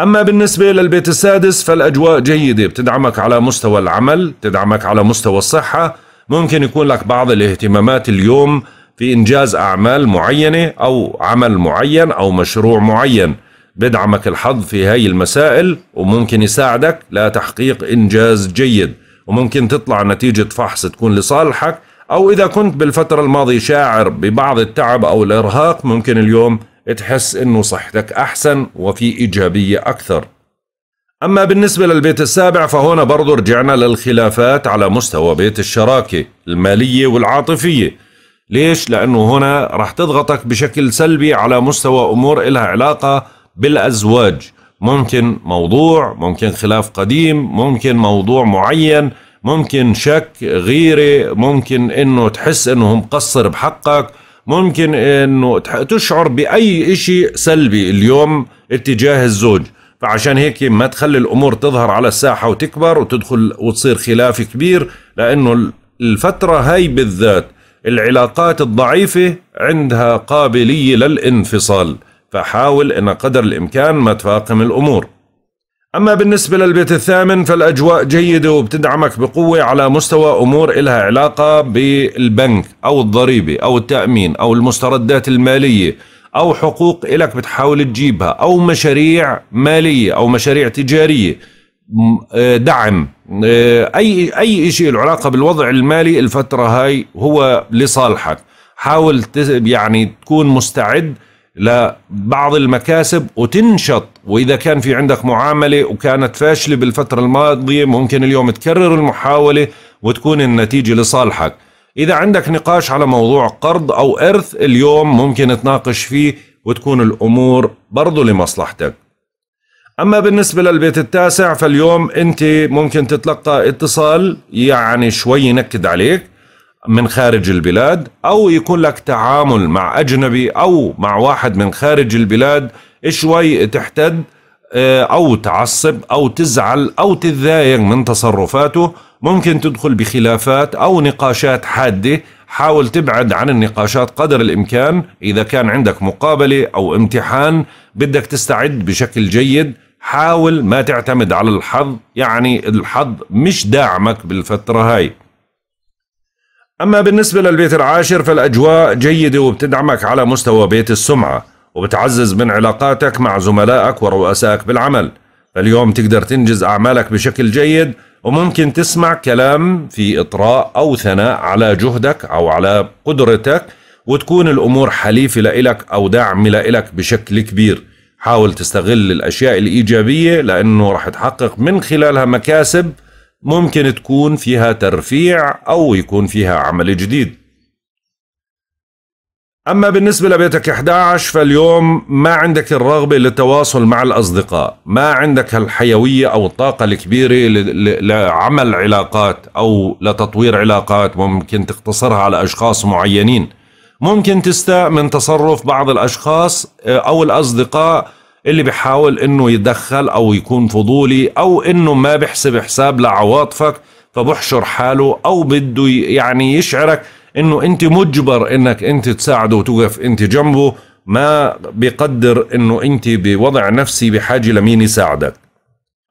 أما بالنسبة للبيت السادس فالأجواء جيدة بتدعمك على مستوى العمل تدعمك على مستوى الصحة. ممكن يكون لك بعض الاهتمامات اليوم في إنجاز أعمال معينة أو عمل معين أو مشروع معين. بدعمك الحظ في هاي المسائل وممكن يساعدك. لتحقيق إنجاز جيد. وممكن تطلع نتيجة فحص تكون لصالحك. أو إذا كنت بالفترة الماضية شاعر ببعض التعب أو الإرهاق ممكن اليوم تحس إنه صحتك أحسن وفي إيجابية أكثر. أما بالنسبة للبيت السابع فهنا برضو رجعنا للخلافات على مستوى بيت الشراكة المالية والعاطفية. ليش؟ لأنه هنا راح تضغطك بشكل سلبي على مستوى أمور إلها علاقة بالأزواج. ممكن موضوع ممكن خلاف قديم ممكن موضوع معين ممكن شك غيرة ممكن إنه تحس إنه مقصر بحقك ممكن إنه تشعر بأي إشي سلبي اليوم اتجاه الزوج. فعشان هيك ما تخلي الأمور تظهر على الساحة وتكبر وتدخل وتصير خلاف كبير لأنه الفترة هاي بالذات العلاقات الضعيفة عندها قابلية للانفصال. فحاول إن قدر الإمكان ما تفاقم الأمور. أما بالنسبة للبيت الثامن فالأجواء جيدة وبتدعمك بقوة على مستوى أمور إلها علاقة بالبنك أو الضريبة أو التأمين أو المستردات المالية أو حقوق إلك بتحاول تجيبها أو مشاريع مالية أو مشاريع تجارية. آه، دعم. آه، اي أي شيء له علاقة بالوضع المالي الفترة هاي هو لصالحك. حاول يعني تكون مستعد لبعض المكاسب وتنشط وإذا كان في عندك معاملة وكانت فاشلة بالفترة الماضية ممكن اليوم تكرر المحاولة وتكون النتيجة لصالحك. إذا عندك نقاش على موضوع قرض أو إرث اليوم ممكن تناقش فيه وتكون الأمور برضو لمصلحتك. أما بالنسبة للبيت التاسع فاليوم أنت ممكن تتلقى اتصال يعني شوي ينكد عليك. من خارج البلاد أو يكون لك تعامل مع أجنبي أو مع واحد من خارج البلاد شوي تحتد آه، أو تعصب أو تزعل أو تتضايق من تصرفاته. ممكن تدخل بخلافات أو نقاشات حادة. حاول تبعد عن النقاشات قدر الإمكان. إذا كان عندك مقابلة أو امتحان بدك تستعد بشكل جيد. حاول ما تعتمد على الحظ يعني الحظ مش داعمك بالفترة هاي. أما بالنسبة للبيت العاشر فالأجواء جيدة وبتدعمك على مستوى بيت السمعة وبتعزز من علاقاتك مع زملائك ورؤسائك بالعمل. فاليوم تقدر تنجز أعمالك بشكل جيد وممكن تسمع كلام في إطراء أو ثناء على جهدك أو على قدرتك وتكون الأمور حليفة لإلك أو داعمة لإلك بشكل كبير. حاول تستغل الأشياء الإيجابية لأنه رح تحقق من خلالها مكاسب ممكن تكون فيها ترفيع أو يكون فيها عمل جديد. أما بالنسبة لبيتك 11 فاليوم ما عندك الرغبة للتواصل مع الأصدقاء ما عندك الحيوية أو الطاقة الكبيرة لعمل علاقات أو لتطوير علاقات ممكن تقتصرها على أشخاص معينين. ممكن تستاء من تصرف بعض الأشخاص أو الأصدقاء اللي بيحاول إنه يتدخل أو يكون فضولي أو إنه ما بيحسب حساب لعواطفك فبحشر حاله أو بده يعني يشعرك إنه أنت مجبر إنك أنت تساعده وتوقف أنت جنبه ما بيقدر إنه أنت بوضع نفسي بحاجة لمين يساعدك.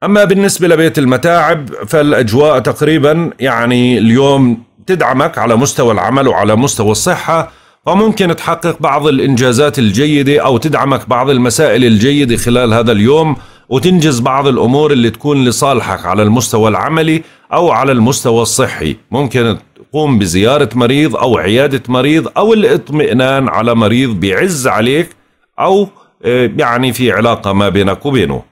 أما بالنسبة لبيت المتاعب فالأجواء تقريبا يعني اليوم تدعمك على مستوى العمل وعلى مستوى الصحة وممكن تحقق بعض الإنجازات الجيدة أو تدعمك بعض المسائل الجيدة خلال هذا اليوم وتنجز بعض الأمور اللي تكون لصالحك على المستوى العملي أو على المستوى الصحي. ممكن تقوم بزيارة مريض أو عيادة مريض أو الاطمئنان على مريض بيعز عليك أو آه، يعني في علاقة ما بينك وبينه.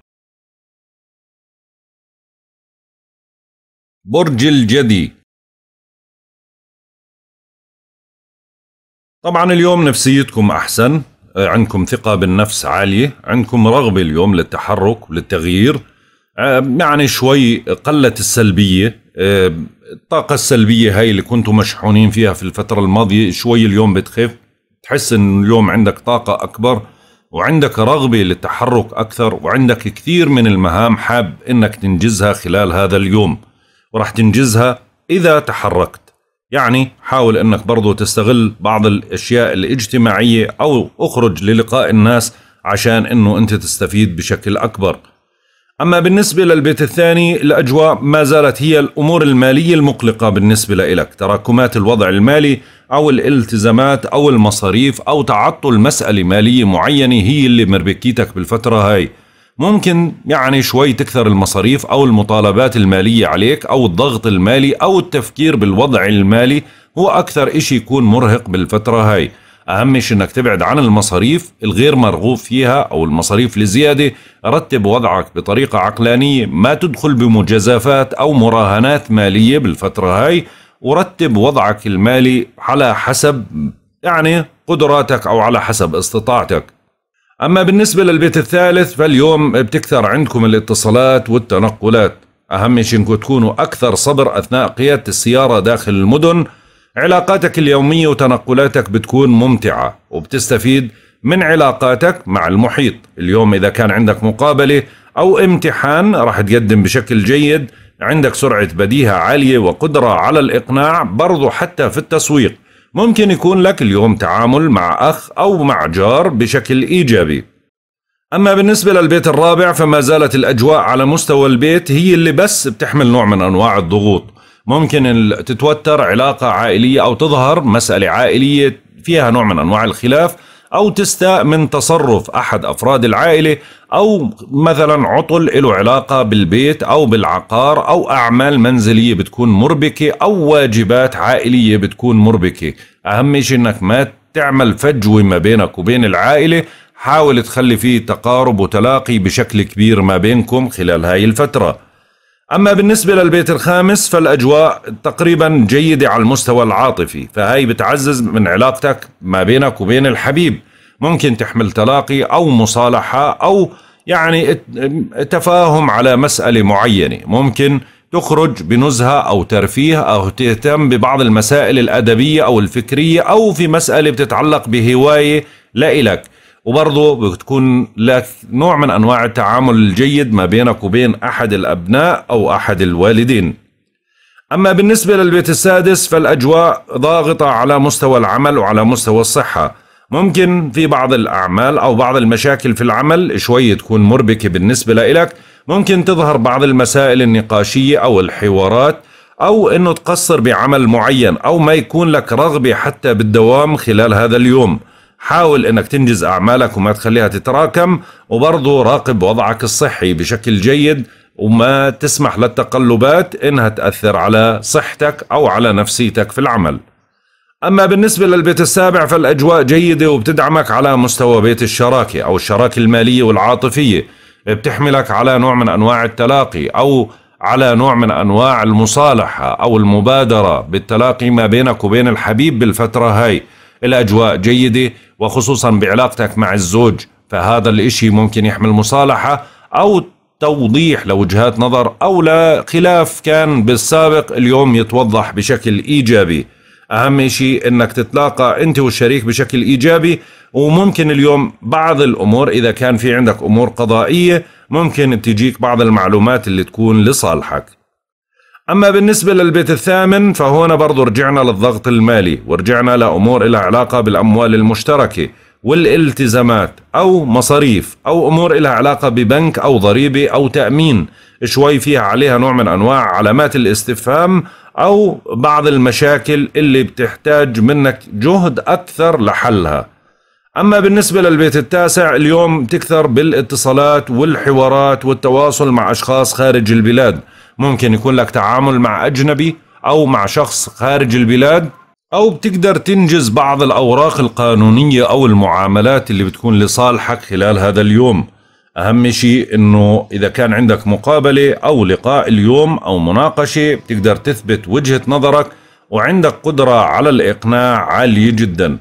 برج الجدي طبعا اليوم نفسيتكم أحسن آه، عندكم ثقة بالنفس عالية عندكم رغبة اليوم للتحرك وللتغيير آه، يعني شوي قلت السلبية آه، الطاقة السلبية هاي اللي كنتوا مشحونين فيها في الفترة الماضية شوي اليوم بتخف تحس إن اليوم عندك طاقة أكبر وعندك رغبة للتحرك أكثر وعندك كثير من المهام حاب إنك تنجزها خلال هذا اليوم وراح تنجزها إذا تحركت. يعني حاول إنك برضو تستغل بعض الأشياء الاجتماعية أو أخرج للقاء الناس عشان إنه أنت تستفيد بشكل أكبر. أما بالنسبة للبيت الثاني الأجواء ما زالت هي الأمور المالية المقلقة بالنسبة لإلك. تراكمات الوضع المالي أو الالتزامات أو المصاريف أو تعطل مسألة مالية معينة هي اللي مربكيتك بالفترة هاي. ممكن يعني شوي تكثر المصاريف أو المطالبات المالية عليك أو الضغط المالي أو التفكير بالوضع المالي هو أكثر إشي يكون مرهق بالفترة هاي. أهم شيء أنك تبعد عن المصاريف الغير مرغوب فيها أو المصاريف الزيادة. رتب وضعك بطريقة عقلانية ما تدخل بمجازفات أو مراهنات مالية بالفترة هاي. ورتب وضعك المالي على حسب يعني قدراتك أو على حسب استطاعتك. أما بالنسبة للبيت الثالث فاليوم بتكثر عندكم الاتصالات والتنقلات. أهم شيء أنكم تكونوا أكثر صبر أثناء قيادة السيارة داخل المدن. علاقاتك اليومية وتنقلاتك بتكون ممتعة وبتستفيد من علاقاتك مع المحيط. اليوم إذا كان عندك مقابلة أو امتحان راح تقدم بشكل جيد. عندك سرعة بديهة عالية وقدرة على الإقناع برضو حتى في التسويق. ممكن يكون لك اليوم تعامل مع أخ أو مع جار بشكل إيجابي. أما بالنسبة للبيت الرابع فما زالت الأجواء على مستوى البيت هي اللي بس بتحمل نوع من أنواع الضغوط. ممكن تتوتر علاقة عائلية أو تظهر مسألة عائلية فيها نوع من أنواع الخلاف أو تستاء من تصرف أحد أفراد العائلة أو مثلا عطل له علاقة بالبيت أو بالعقار أو أعمال منزلية بتكون مربكة أو واجبات عائلية بتكون مربكة. أهم شيء أنك ما تعمل فجوة ما بينك وبين العائلة حاول تخلي فيه تقارب وتلاقي بشكل كبير ما بينكم خلال هاي الفترة. أما بالنسبة للبيت الخامس فالأجواء تقريبا جيدة على المستوى العاطفي فهاي بتعزز من علاقتك ما بينك وبين الحبيب. ممكن تحمل تلاقي أو مصالحة أو يعني تفاهم على مسألة معينة. ممكن تخرج بنزهة أو ترفيه أو تهتم ببعض المسائل الأدبية أو الفكرية أو في مسألة بتتعلق بهواية لإلك. وبرضه بتكون لك نوع من أنواع التعامل الجيد ما بينك وبين أحد الأبناء أو أحد الوالدين. أما بالنسبة للبيت السادس فالأجواء ضاغطة على مستوى العمل وعلى مستوى الصحة. ممكن في بعض الأعمال أو بعض المشاكل في العمل شوي تكون مربكة بالنسبة لإلك، ممكن تظهر بعض المسائل النقاشية أو الحوارات أو إنه تقصر بعمل معين أو ما يكون لك رغبة حتى بالدوام خلال هذا اليوم. حاول إنك تنجز أعمالك وما تخليها تتراكم وبرضه راقب وضعك الصحي بشكل جيد وما تسمح للتقلبات إنها تأثر على صحتك أو على نفسيتك في العمل. أما بالنسبة للبيت السابع فالأجواء جيدة وبتدعمك على مستوى بيت الشراكة أو الشراكة المالية والعاطفية بتحملك على نوع من أنواع التلاقي أو على نوع من أنواع المصالحة أو المبادرة بالتلاقي ما بينك وبين الحبيب بالفترة هاي. الأجواء جيدة وخصوصا بعلاقتك مع الزوج فهذا الإشي ممكن يحمل مصالحة أو توضيح لوجهات نظر أو لخلاف كان بالسابق اليوم يتوضح بشكل إيجابي. أهم شيء أنك تتلاقى أنت والشريك بشكل إيجابي وممكن اليوم بعض الأمور إذا كان في عندك أمور قضائية ممكن تجيك بعض المعلومات اللي تكون لصالحك. أما بالنسبة للبيت الثامن فهنا برضو رجعنا للضغط المالي ورجعنا لأمور لها علاقة بالأموال المشتركة والالتزامات أو مصاريف أو أمور لها علاقة ببنك أو ضريبة أو تأمين. شوي فيها عليها نوع من أنواع علامات الاستفهام أو بعض المشاكل اللي بتحتاج منك جهد أكثر لحلها. أما بالنسبة للبيت التاسع اليوم تكثر بالاتصالات والحوارات والتواصل مع أشخاص خارج البلاد. ممكن يكون لك تعامل مع أجنبي أو مع شخص خارج البلاد أو بتقدر تنجز بعض الأوراق القانونية أو المعاملات اللي بتكون لصالحك خلال هذا اليوم. أهم شيء أنه إذا كان عندك مقابلة أو لقاء اليوم أو مناقشة بتقدر تثبت وجهة نظرك وعندك قدرة على الإقناع عالية جدا.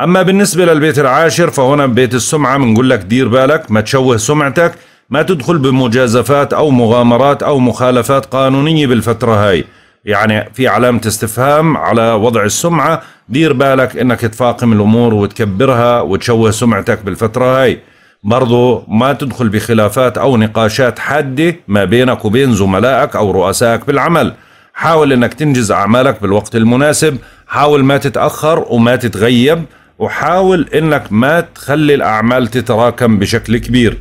أما بالنسبة للبيت العاشر فهنا بيت السمعة بنقول لك دير بالك ما تشوه سمعتك. ما تدخل بمجازفات أو مغامرات أو مخالفات قانونية بالفترة هاي. يعني في علامة استفهام على وضع السمعة. دير بالك إنك تفاقم الأمور وتكبرها وتشوه سمعتك بالفترة هاي. برضو ما تدخل بخلافات أو نقاشات حادة ما بينك وبين زملائك أو رؤسائك بالعمل. حاول إنك تنجز أعمالك بالوقت المناسب. حاول ما تتأخر وما تتغيب. وحاول إنك ما تخلي الأعمال تتراكم بشكل كبير.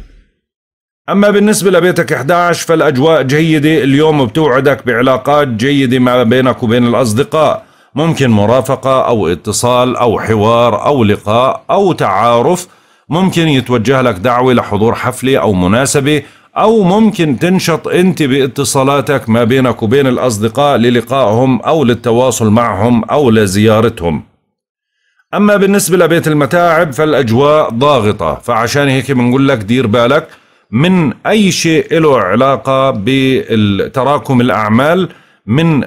أما بالنسبة لبيتك 11 فالأجواء جيدة. اليوم بتوعدك بعلاقات جيدة ما بينك وبين الأصدقاء. ممكن مرافقة أو اتصال أو حوار أو لقاء أو تعارف. ممكن يتوجه لك دعوة لحضور حفلة أو مناسبة. أو ممكن تنشط أنت باتصالاتك ما بينك وبين الأصدقاء للقائهم أو للتواصل معهم أو لزيارتهم. أما بالنسبة لبيت المتاعب فالأجواء ضاغطة. فعشان هيك بنقول لك دير بالك. من أي شيء له علاقة بتراكم الأعمال من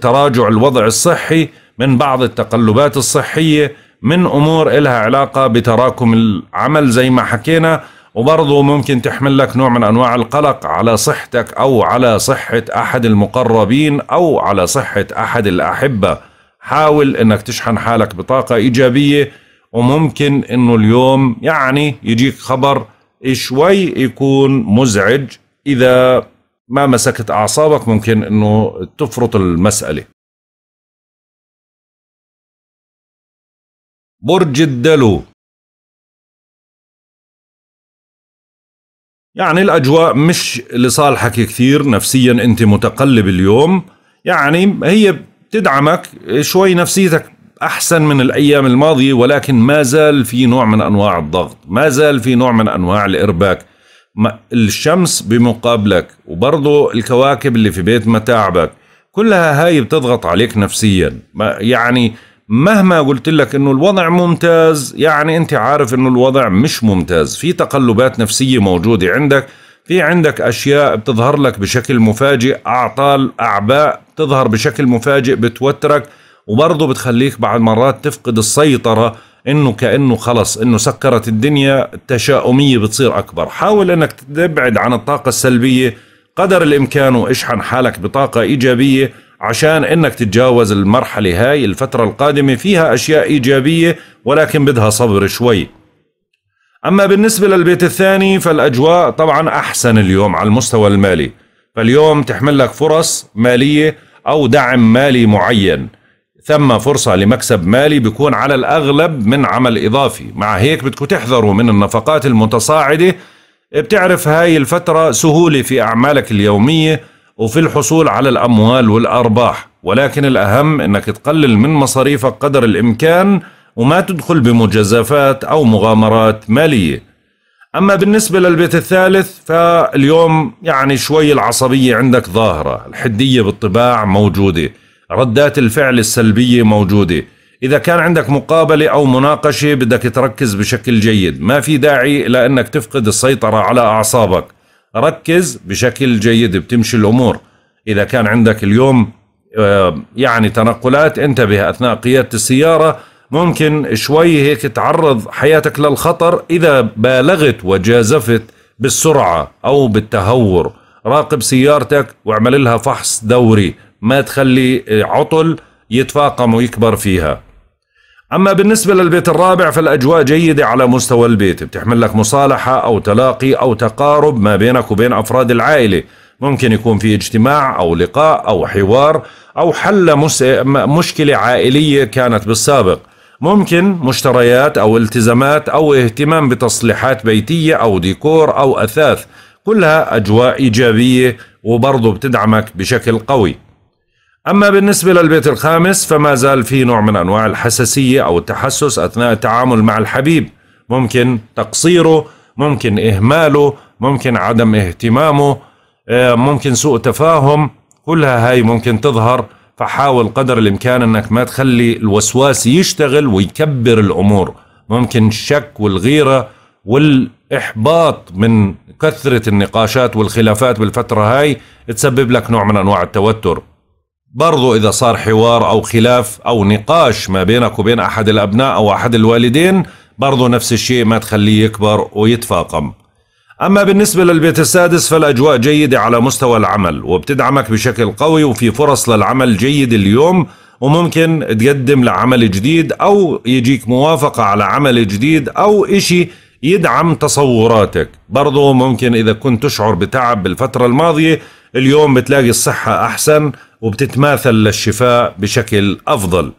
تراجع الوضع الصحي من بعض التقلبات الصحية من أمور إلها علاقة بتراكم العمل زي ما حكينا. وبرضه ممكن تحمل لك نوع من أنواع القلق على صحتك أو على صحة أحد المقربين أو على صحة أحد الأحبة. حاول أنك تشحن حالك بطاقة إيجابية وممكن أنه اليوم يعني يجيك خبر شوي يكون مزعج إذا ما مسكت أعصابك ممكن أنه تفرط المسألة. برج الدلو. يعني الأجواء مش لصالحك كثير نفسيا أنت متقلب اليوم. يعني هي بتدعمك شوي نفسيتك أحسن من الأيام الماضية ولكن ما زال في نوع من أنواع الضغط ما زال في نوع من أنواع الإرباك. الشمس بمقابلك وبرضه الكواكب اللي في بيت متاعبك كلها هاي بتضغط عليك نفسيا. يعني مهما قلت لك إنه الوضع ممتاز يعني أنت عارف إنه الوضع مش ممتاز. في تقلبات نفسية موجودة عندك في عندك أشياء بتظهر لك بشكل مفاجئ أعطال أعباء تظهر بشكل مفاجئ بتوترك. وبرضه بتخليك بعض مرات تفقد السيطرة إنه كأنه خلص إنه سكرت الدنيا التشاؤميه بتصير أكبر. حاول إنك تبعد عن الطاقة السلبية قدر الإمكان وإشحن حالك بطاقة إيجابية عشان إنك تتجاوز المرحلة هاي الفترة القادمة. فيها أشياء إيجابية ولكن بدها صبر شوي. أما بالنسبة للبيت الثاني فالأجواء طبعا أحسن اليوم على المستوى المالي. فاليوم تحمل لك فرص مالية أو دعم مالي معين. ثم فرصة لمكسب مالي بيكون على الأغلب من عمل إضافي. مع هيك بدكم تحذروا من النفقات المتصاعدة. بتعرف هاي الفترة سهولة في أعمالك اليومية وفي الحصول على الأموال والأرباح. ولكن الأهم أنك تقلل من مصاريفك قدر الإمكان وما تدخل بمجازفات أو مغامرات مالية. أما بالنسبة للبيت الثالث فاليوم يعني شوي العصبية عندك ظاهرة. الحدية بالطباع موجودة. ردات الفعل السلبية موجودة. إذا كان عندك مقابلة أو مناقشة بدك تركز بشكل جيد. ما في داعي إلى أنك تفقد السيطرة على أعصابك. ركز بشكل جيد بتمشي الأمور. إذا كان عندك اليوم آه، يعني تنقلات انتبه أثناء قيادة السيارة. ممكن شوي هيك تعرض حياتك للخطر إذا بالغت وجازفت بالسرعة أو بالتهور. راقب سيارتك واعمل لها فحص دوري. ما تخلي عطل يتفاقم ويكبر فيها. أما بالنسبة للبيت الرابع فالأجواء جيدة على مستوى البيت. بتحمل لك مصالحة أو تلاقي أو تقارب ما بينك وبين أفراد العائلة. ممكن يكون في اجتماع أو لقاء أو حوار أو حل مشكلة عائلية كانت بالسابق. ممكن مشتريات أو التزامات أو اهتمام بتصليحات بيتية أو ديكور أو أثاث. كلها أجواء إيجابية وبرضه بتدعمك بشكل قوي. أما بالنسبة للبيت الخامس فما زال في نوع من أنواع الحساسية أو التحسس أثناء التعامل مع الحبيب. ممكن تقصيره ممكن إهماله ممكن عدم اهتمامه آه، ممكن سوء تفاهم. كلها هاي ممكن تظهر فحاول قدر الإمكان أنك ما تخلي الوسواس يشتغل ويكبر الأمور. ممكن الشك والغيرة والإحباط من كثرة النقاشات والخلافات بالفترة هاي تسبب لك نوع من أنواع التوتر. برضو إذا صار حوار أو خلاف أو نقاش ما بينك وبين أحد الأبناء أو أحد الوالدين برضو نفس الشيء ما تخليه يكبر ويتفاقم. أما بالنسبة للبيت السادس فالأجواء جيدة على مستوى العمل وبتدعمك بشكل قوي وفي فرص للعمل جيد اليوم وممكن تقدم لعمل جديد أو يجيك موافقة على عمل جديد أو إشي يدعم تصوراتك. برضو ممكن إذا كنت تشعر بتعب بالفترة الماضية اليوم بتلاقي الصحة أحسن وبتتماثل للشفاء بشكل أفضل.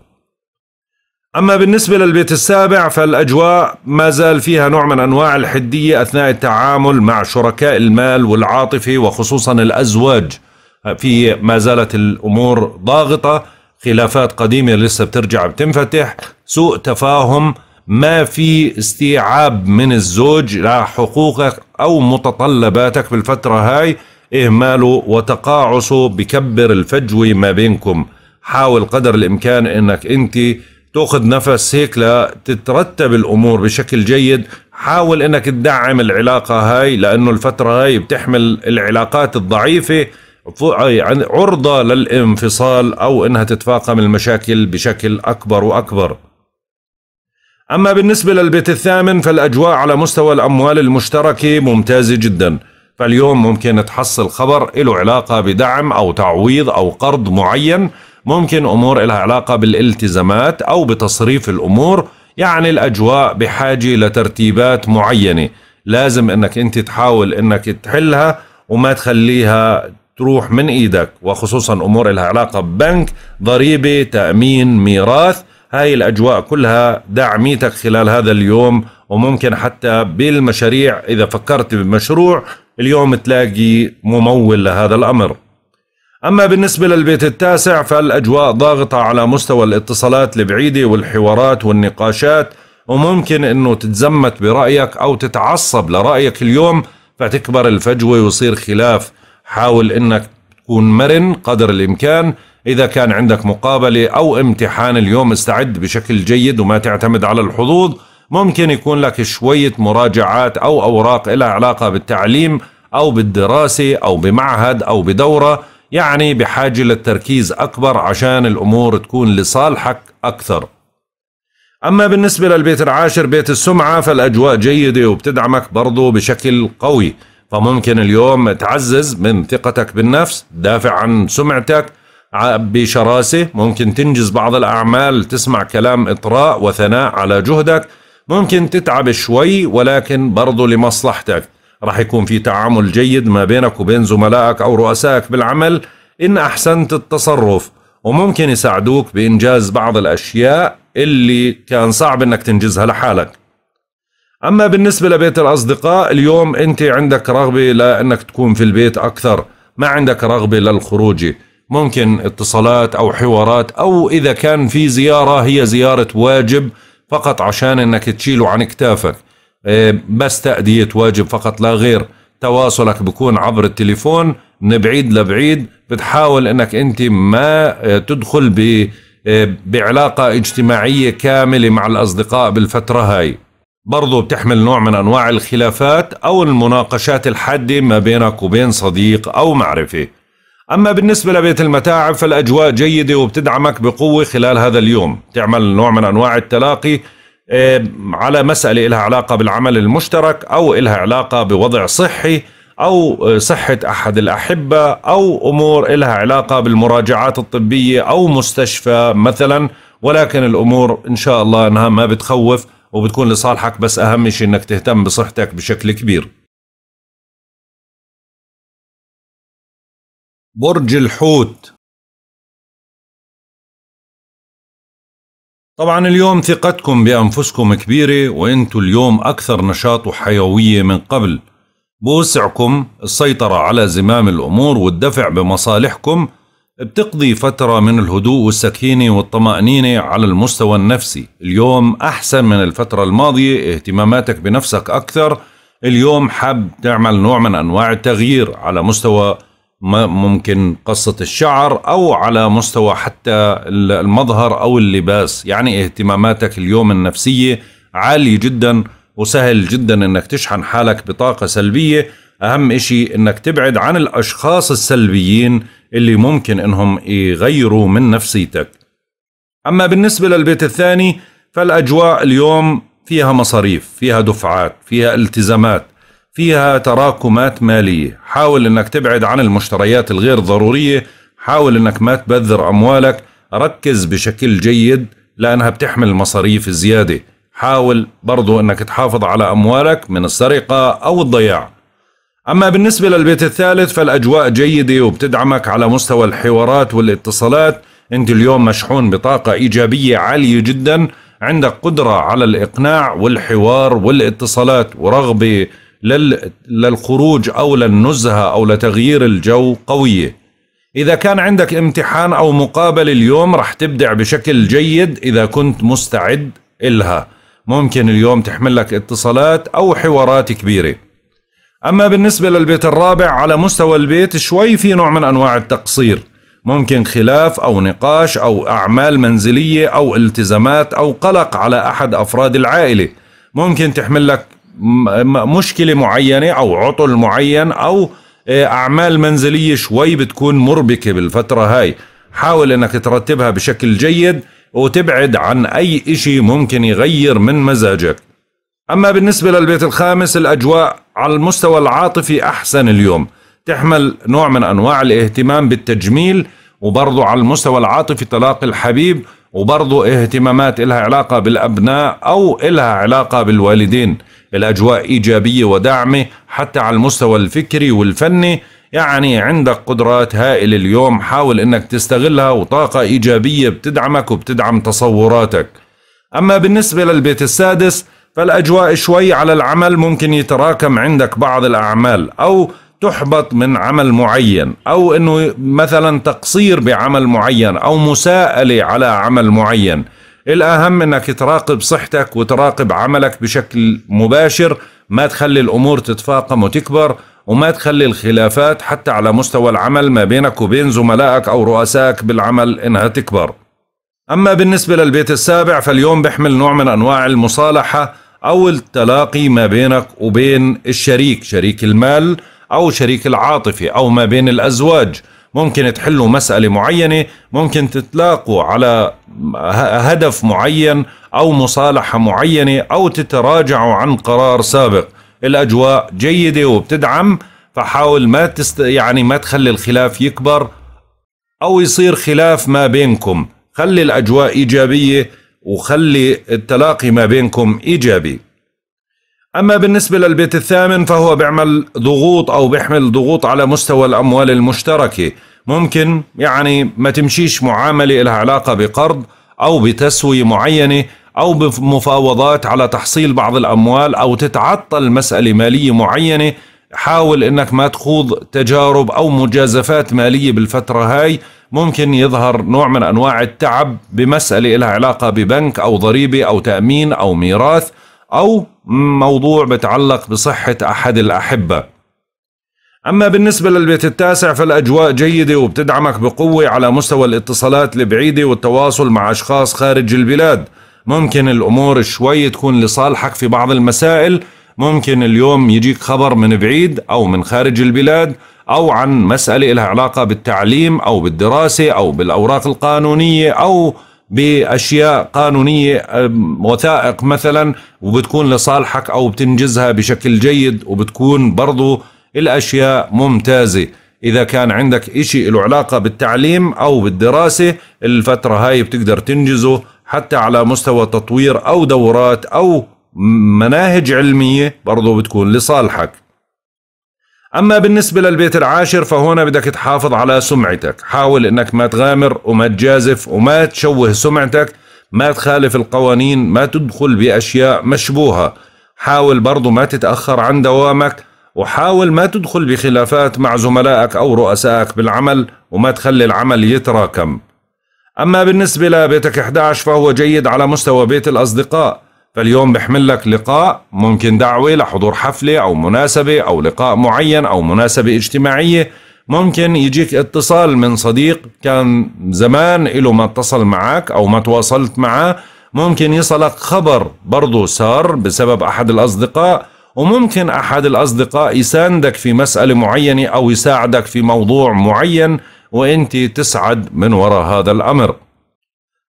أما بالنسبة للبيت السابع فالأجواء ما زال فيها نوع من أنواع الحدية أثناء التعامل مع شركاء المال والعاطفة وخصوصا الأزواج. في ما زالت الأمور ضاغطة خلافات قديمة لسه بترجع بتنفتح سوء تفاهم ما في استيعاب من الزوج لحقوقك أو متطلباتك بالفترة هاي. إهماله وتقاعسه بكبر الفجوة ما بينكم. حاول قدر الإمكان أنك أنت تأخذ نفس هيك لتترتب الأمور بشكل جيد. حاول إنك تدعم العلاقة هاي لأنه الفترة هاي بتحمل العلاقات الضعيفة عرضة للانفصال أو إنها تتفاقم المشاكل بشكل أكبر وأكبر. أما بالنسبة للبيت الثامن فالأجواء على مستوى الأموال المشتركة ممتازة جدا. فاليوم ممكن تحصل خبر له علاقة بدعم أو تعويض أو قرض معين. ممكن أمور لها علاقة بالالتزامات أو بتصريف الأمور يعني الأجواء بحاجة لترتيبات معينة. لازم إنك أنت تحاول إنك تحلها وما تخليها تروح من إيدك. وخصوصا أمور لها علاقة ببنك ضريبة تأمين ميراث. هاي الأجواء كلها دعميتك خلال هذا اليوم وممكن حتى بالمشاريع إذا فكرت بمشروع اليوم تلاقي ممول لهذا الأمر. أما بالنسبة للبيت التاسع فالأجواء ضاغطة على مستوى الاتصالات البعيدة والحوارات والنقاشات وممكن أنه تتزمت برأيك أو تتعصب لرأيك اليوم فتكبر الفجوة ويصير خلاف. حاول أنك تكون مرن قدر الإمكان. إذا كان عندك مقابلة أو امتحان اليوم استعد بشكل جيد وما تعتمد على الحظوظ. ممكن يكون لك شوية مراجعات أو أوراق لها علاقة بالتعليم أو بالدراسة أو بمعهد أو بدورة يعني بحاجة للتركيز أكبر عشان الأمور تكون لصالحك أكثر. أما بالنسبة للبيت العاشر بيت السمعة فالأجواء جيدة وبتدعمك برضو بشكل قوي. فممكن اليوم تعزز من ثقتك بالنفس دافع عن سمعتك بشراسة. ممكن تنجز بعض الأعمال تسمع كلام إطراء وثناء على جهدك. ممكن تتعب شوي ولكن برضو لمصلحتك. راح يكون في تعامل جيد ما بينك وبين زملائك أو رؤسائك بالعمل. إن أحسنت التصرف. وممكن يساعدوك بإنجاز بعض الأشياء اللي كان صعب إنك تنجزها لحالك. أما بالنسبة لبيت الأصدقاء اليوم أنت عندك رغبة لأنك تكون في البيت أكثر. ما عندك رغبة للخروج. ممكن اتصالات أو حوارات أو إذا كان في زيارة هي زيارة واجب. فقط عشان أنك تشيله عن كتافك. إيه، بس تأدية واجب فقط لا غير. تواصلك بكون عبر التليفون من بعيد لبعيد بتحاول إنك أنت ما إيه، تدخل ب إيه، بعلاقة اجتماعية كاملة مع الأصدقاء بالفترة هاي. برضو بتحمل نوع من أنواع الخلافات أو المناقشات الحادة ما بينك وبين صديق أو معرفة. أما بالنسبة لبيت المتاعب فالأجواء جيدة وبتدعمك بقوة خلال هذا اليوم. تعمل نوع من أنواع التلاقي آه، على مسألة لها علاقة بالعمل المشترك أو لها علاقة بوضع صحي أو آه، صحة أحد الأحبة أو أمور لها علاقة بالمراجعات الطبية أو مستشفى مثلا. ولكن الأمور إن شاء الله أنها ما بتخوف وبتكون لصالحك بس أهم شيء أنك تهتم بصحتك بشكل كبير. برج الحوت. طبعا اليوم ثقتكم بأنفسكم كبيرة وانتوا اليوم أكثر نشاط وحيوية من قبل. بوسعكم السيطرة على زمام الأمور والدفع بمصالحكم بتقضي فترة من الهدوء والسكينة والطمأنينة على المستوى النفسي. اليوم أحسن من الفترة الماضية اهتماماتك بنفسك أكثر. اليوم حاب تعمل نوع من أنواع التغيير على مستوى ممكن قصة الشعر أو على مستوى حتى المظهر أو اللباس. يعني اهتماماتك اليوم النفسية عالية جدا وسهل جدا أنك تشحن حالك بطاقة سلبية. أهم إشي إنك تبعد عن الأشخاص السلبيين اللي ممكن إنهم يغيروا من نفسيتك. أما بالنسبة للبيت الثاني فالأجواء اليوم فيها مصاريف فيها دفعات فيها التزامات. فيها تراكمات مالية. حاول إنك تبعد عن المشتريات الغير ضرورية. حاول إنك ما تبذر أموالك. ركز بشكل جيد لأنها بتحمل مصاريف زيادة. حاول برضو إنك تحافظ على أموالك من السرقة أو الضياع. أما بالنسبة للبيت الثالث فالأجواء جيدة وبتدعمك على مستوى الحوارات والاتصالات. أنت اليوم مشحون بطاقة إيجابية عالية جدا. عندك قدرة على الإقناع والحوار والاتصالات ورغبة للخروج أو للنزهه أو لتغيير الجو قويه إذا كان عندك امتحان أو مقابله اليوم رح تبدع بشكل جيد إذا كنت مستعد إلها. ممكن اليوم تحمل لك اتصالات أو حوارات كبيرة. أما بالنسبة للبيت الرابع على مستوى البيت شوي في نوع من أنواع التقصير. ممكن خلاف أو نقاش أو أعمال منزلية أو التزامات أو قلق على أحد أفراد العائلة. ممكن تحمل لك مشكلة معينة أو عطل معين أو آه، أعمال منزلية شوي بتكون مربكة بالفترة هاي. حاول أنك ترتبها بشكل جيد وتبعد عن أي إشي ممكن يغير من مزاجك. أما بالنسبة للبيت الخامس الأجواء على المستوى العاطفي أحسن اليوم. تحمل نوع من أنواع الاهتمام بالتجميل وبرضو على المستوى العاطفي تلاقي الحبيب وبرضو اهتمامات إلها علاقة بالأبناء أو إلها علاقة بالوالدين. الأجواء إيجابية وداعمة حتى على المستوى الفكري والفني. يعني عندك قدرات هائلة اليوم. حاول إنك تستغلها وطاقة إيجابية بتدعمك وبتدعم تصوراتك. أما بالنسبة للبيت السادس فالأجواء شوي على العمل ممكن يتراكم عندك بعض الأعمال أو تحبط من عمل معين أو إنه مثلا تقصير بعمل معين أو مساءلة على عمل معين. الأهم أنك تراقب صحتك وتراقب عملك بشكل مباشر ما تخلي الأمور تتفاقم وتكبر وما تخلي الخلافات حتى على مستوى العمل ما بينك وبين زملائك أو رؤسائك بالعمل إنها تكبر. أما بالنسبة للبيت السابع فاليوم بيحمل نوع من أنواع المصالحة أو التلاقي ما بينك وبين الشريك شريك المال أو شريك العاطفة أو ما بين الأزواج. ممكن تحلوا مسألة معينة ممكن تتلاقوا على هدف معين أو مصالحة معينة أو تتراجعوا عن قرار سابق. الأجواء جيدة وبتدعم فحاول ما تست يعني ما تخلي الخلاف يكبر أو يصير خلاف ما بينكم. خلي الأجواء إيجابية وخلي التلاقي ما بينكم إيجابي. أما بالنسبة للبيت الثامن فهو بيعمل ضغوط أو بيحمل ضغوط على مستوى الأموال المشتركة. ممكن يعني ما تمشيش معاملة لها علاقة بقرض أو بتسوية معينة أو بمفاوضات على تحصيل بعض الأموال أو تتعطل مسألة مالية معينة. حاول إنك ما تخوض تجارب أو مجازفات مالية بالفترة هاي. ممكن يظهر نوع من أنواع التعب بمسألة لها علاقة ببنك أو ضريبة أو تأمين أو ميراث. أو موضوع بتعلق بصحة أحد الأحبة. أما بالنسبة للبيت التاسع فالأجواء جيدة وبتدعمك بقوة على مستوى الاتصالات البعيدة والتواصل مع أشخاص خارج البلاد. ممكن الأمور شوي تكون لصالحك في بعض المسائل. ممكن اليوم يجيك خبر من بعيد أو من خارج البلاد أو عن مسألة لها علاقة بالتعليم أو بالدراسة أو بالأوراق القانونية أو بأشياء قانونية وثائق مثلا وبتكون لصالحك أو بتنجزها بشكل جيد وبتكون برضو الأشياء ممتازة. إذا كان عندك إشي له علاقة بالتعليم أو بالدراسة الفترة هاي بتقدر تنجزه حتى على مستوى تطوير أو دورات أو مناهج علمية برضو بتكون لصالحك. أما بالنسبة للبيت العاشر فهنا بدك تحافظ على سمعتك. حاول أنك ما تغامر وما تجازف وما تشوه سمعتك. ما تخالف القوانين ما تدخل بأشياء مشبوهة. حاول برضو ما تتأخر عن دوامك وحاول ما تدخل بخلافات مع زملائك أو رؤسائك بالعمل وما تخلي العمل يتراكم. أما بالنسبة لبيتك 11 فهو جيد على مستوى بيت الأصدقاء. فاليوم بحمل لك لقاء ممكن دعوة لحضور حفلة أو مناسبة أو لقاء معين أو مناسبة اجتماعية. ممكن يجيك اتصال من صديق كان زمان له ما اتصل معك أو ما تواصلت معه. ممكن يصلك خبر برضو صار بسبب أحد الأصدقاء. وممكن أحد الأصدقاء يساندك في مسألة معينة أو يساعدك في موضوع معين وأنت تسعد من وراء هذا الأمر.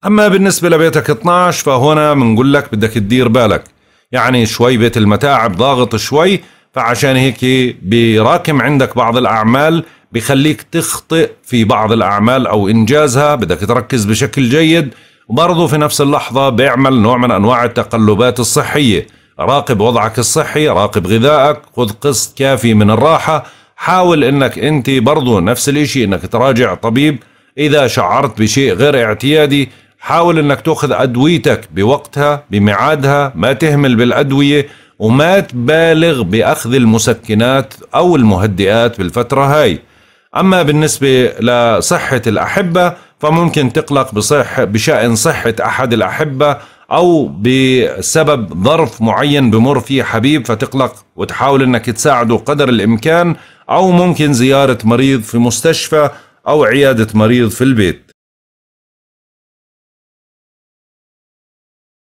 أما بالنسبة لبيتك 12 فهنا بنقول لك بدك تدير بالك. يعني شوي بيت المتاعب ضاغط شوي فعشان هيك بيراكم عندك بعض الأعمال بخليك تخطئ في بعض الأعمال أو إنجازها. بدك تركز بشكل جيد. وبرضه في نفس اللحظة بيعمل نوع من أنواع التقلبات الصحية. راقب وضعك الصحي راقب غذائك خذ قسط كافي من الراحة. حاول إنك أنت برضو نفس الإشي إنك تراجع طبيب. إذا شعرت بشيء غير اعتيادي حاول إنك تأخذ أدويتك بوقتها بميعادها ما تهمل بالأدوية وما تبالغ بأخذ المسكنات أو المهدئات بالفترة هاي. أما بالنسبة لصحة الأحبة فممكن تقلق بصح بشأن صحة أحد الأحبة أو بسبب ظرف معين بمر فيه حبيب فتقلق وتحاول إنك تساعده قدر الإمكان أو ممكن زيارة مريض في مستشفى أو عيادة مريض في البيت.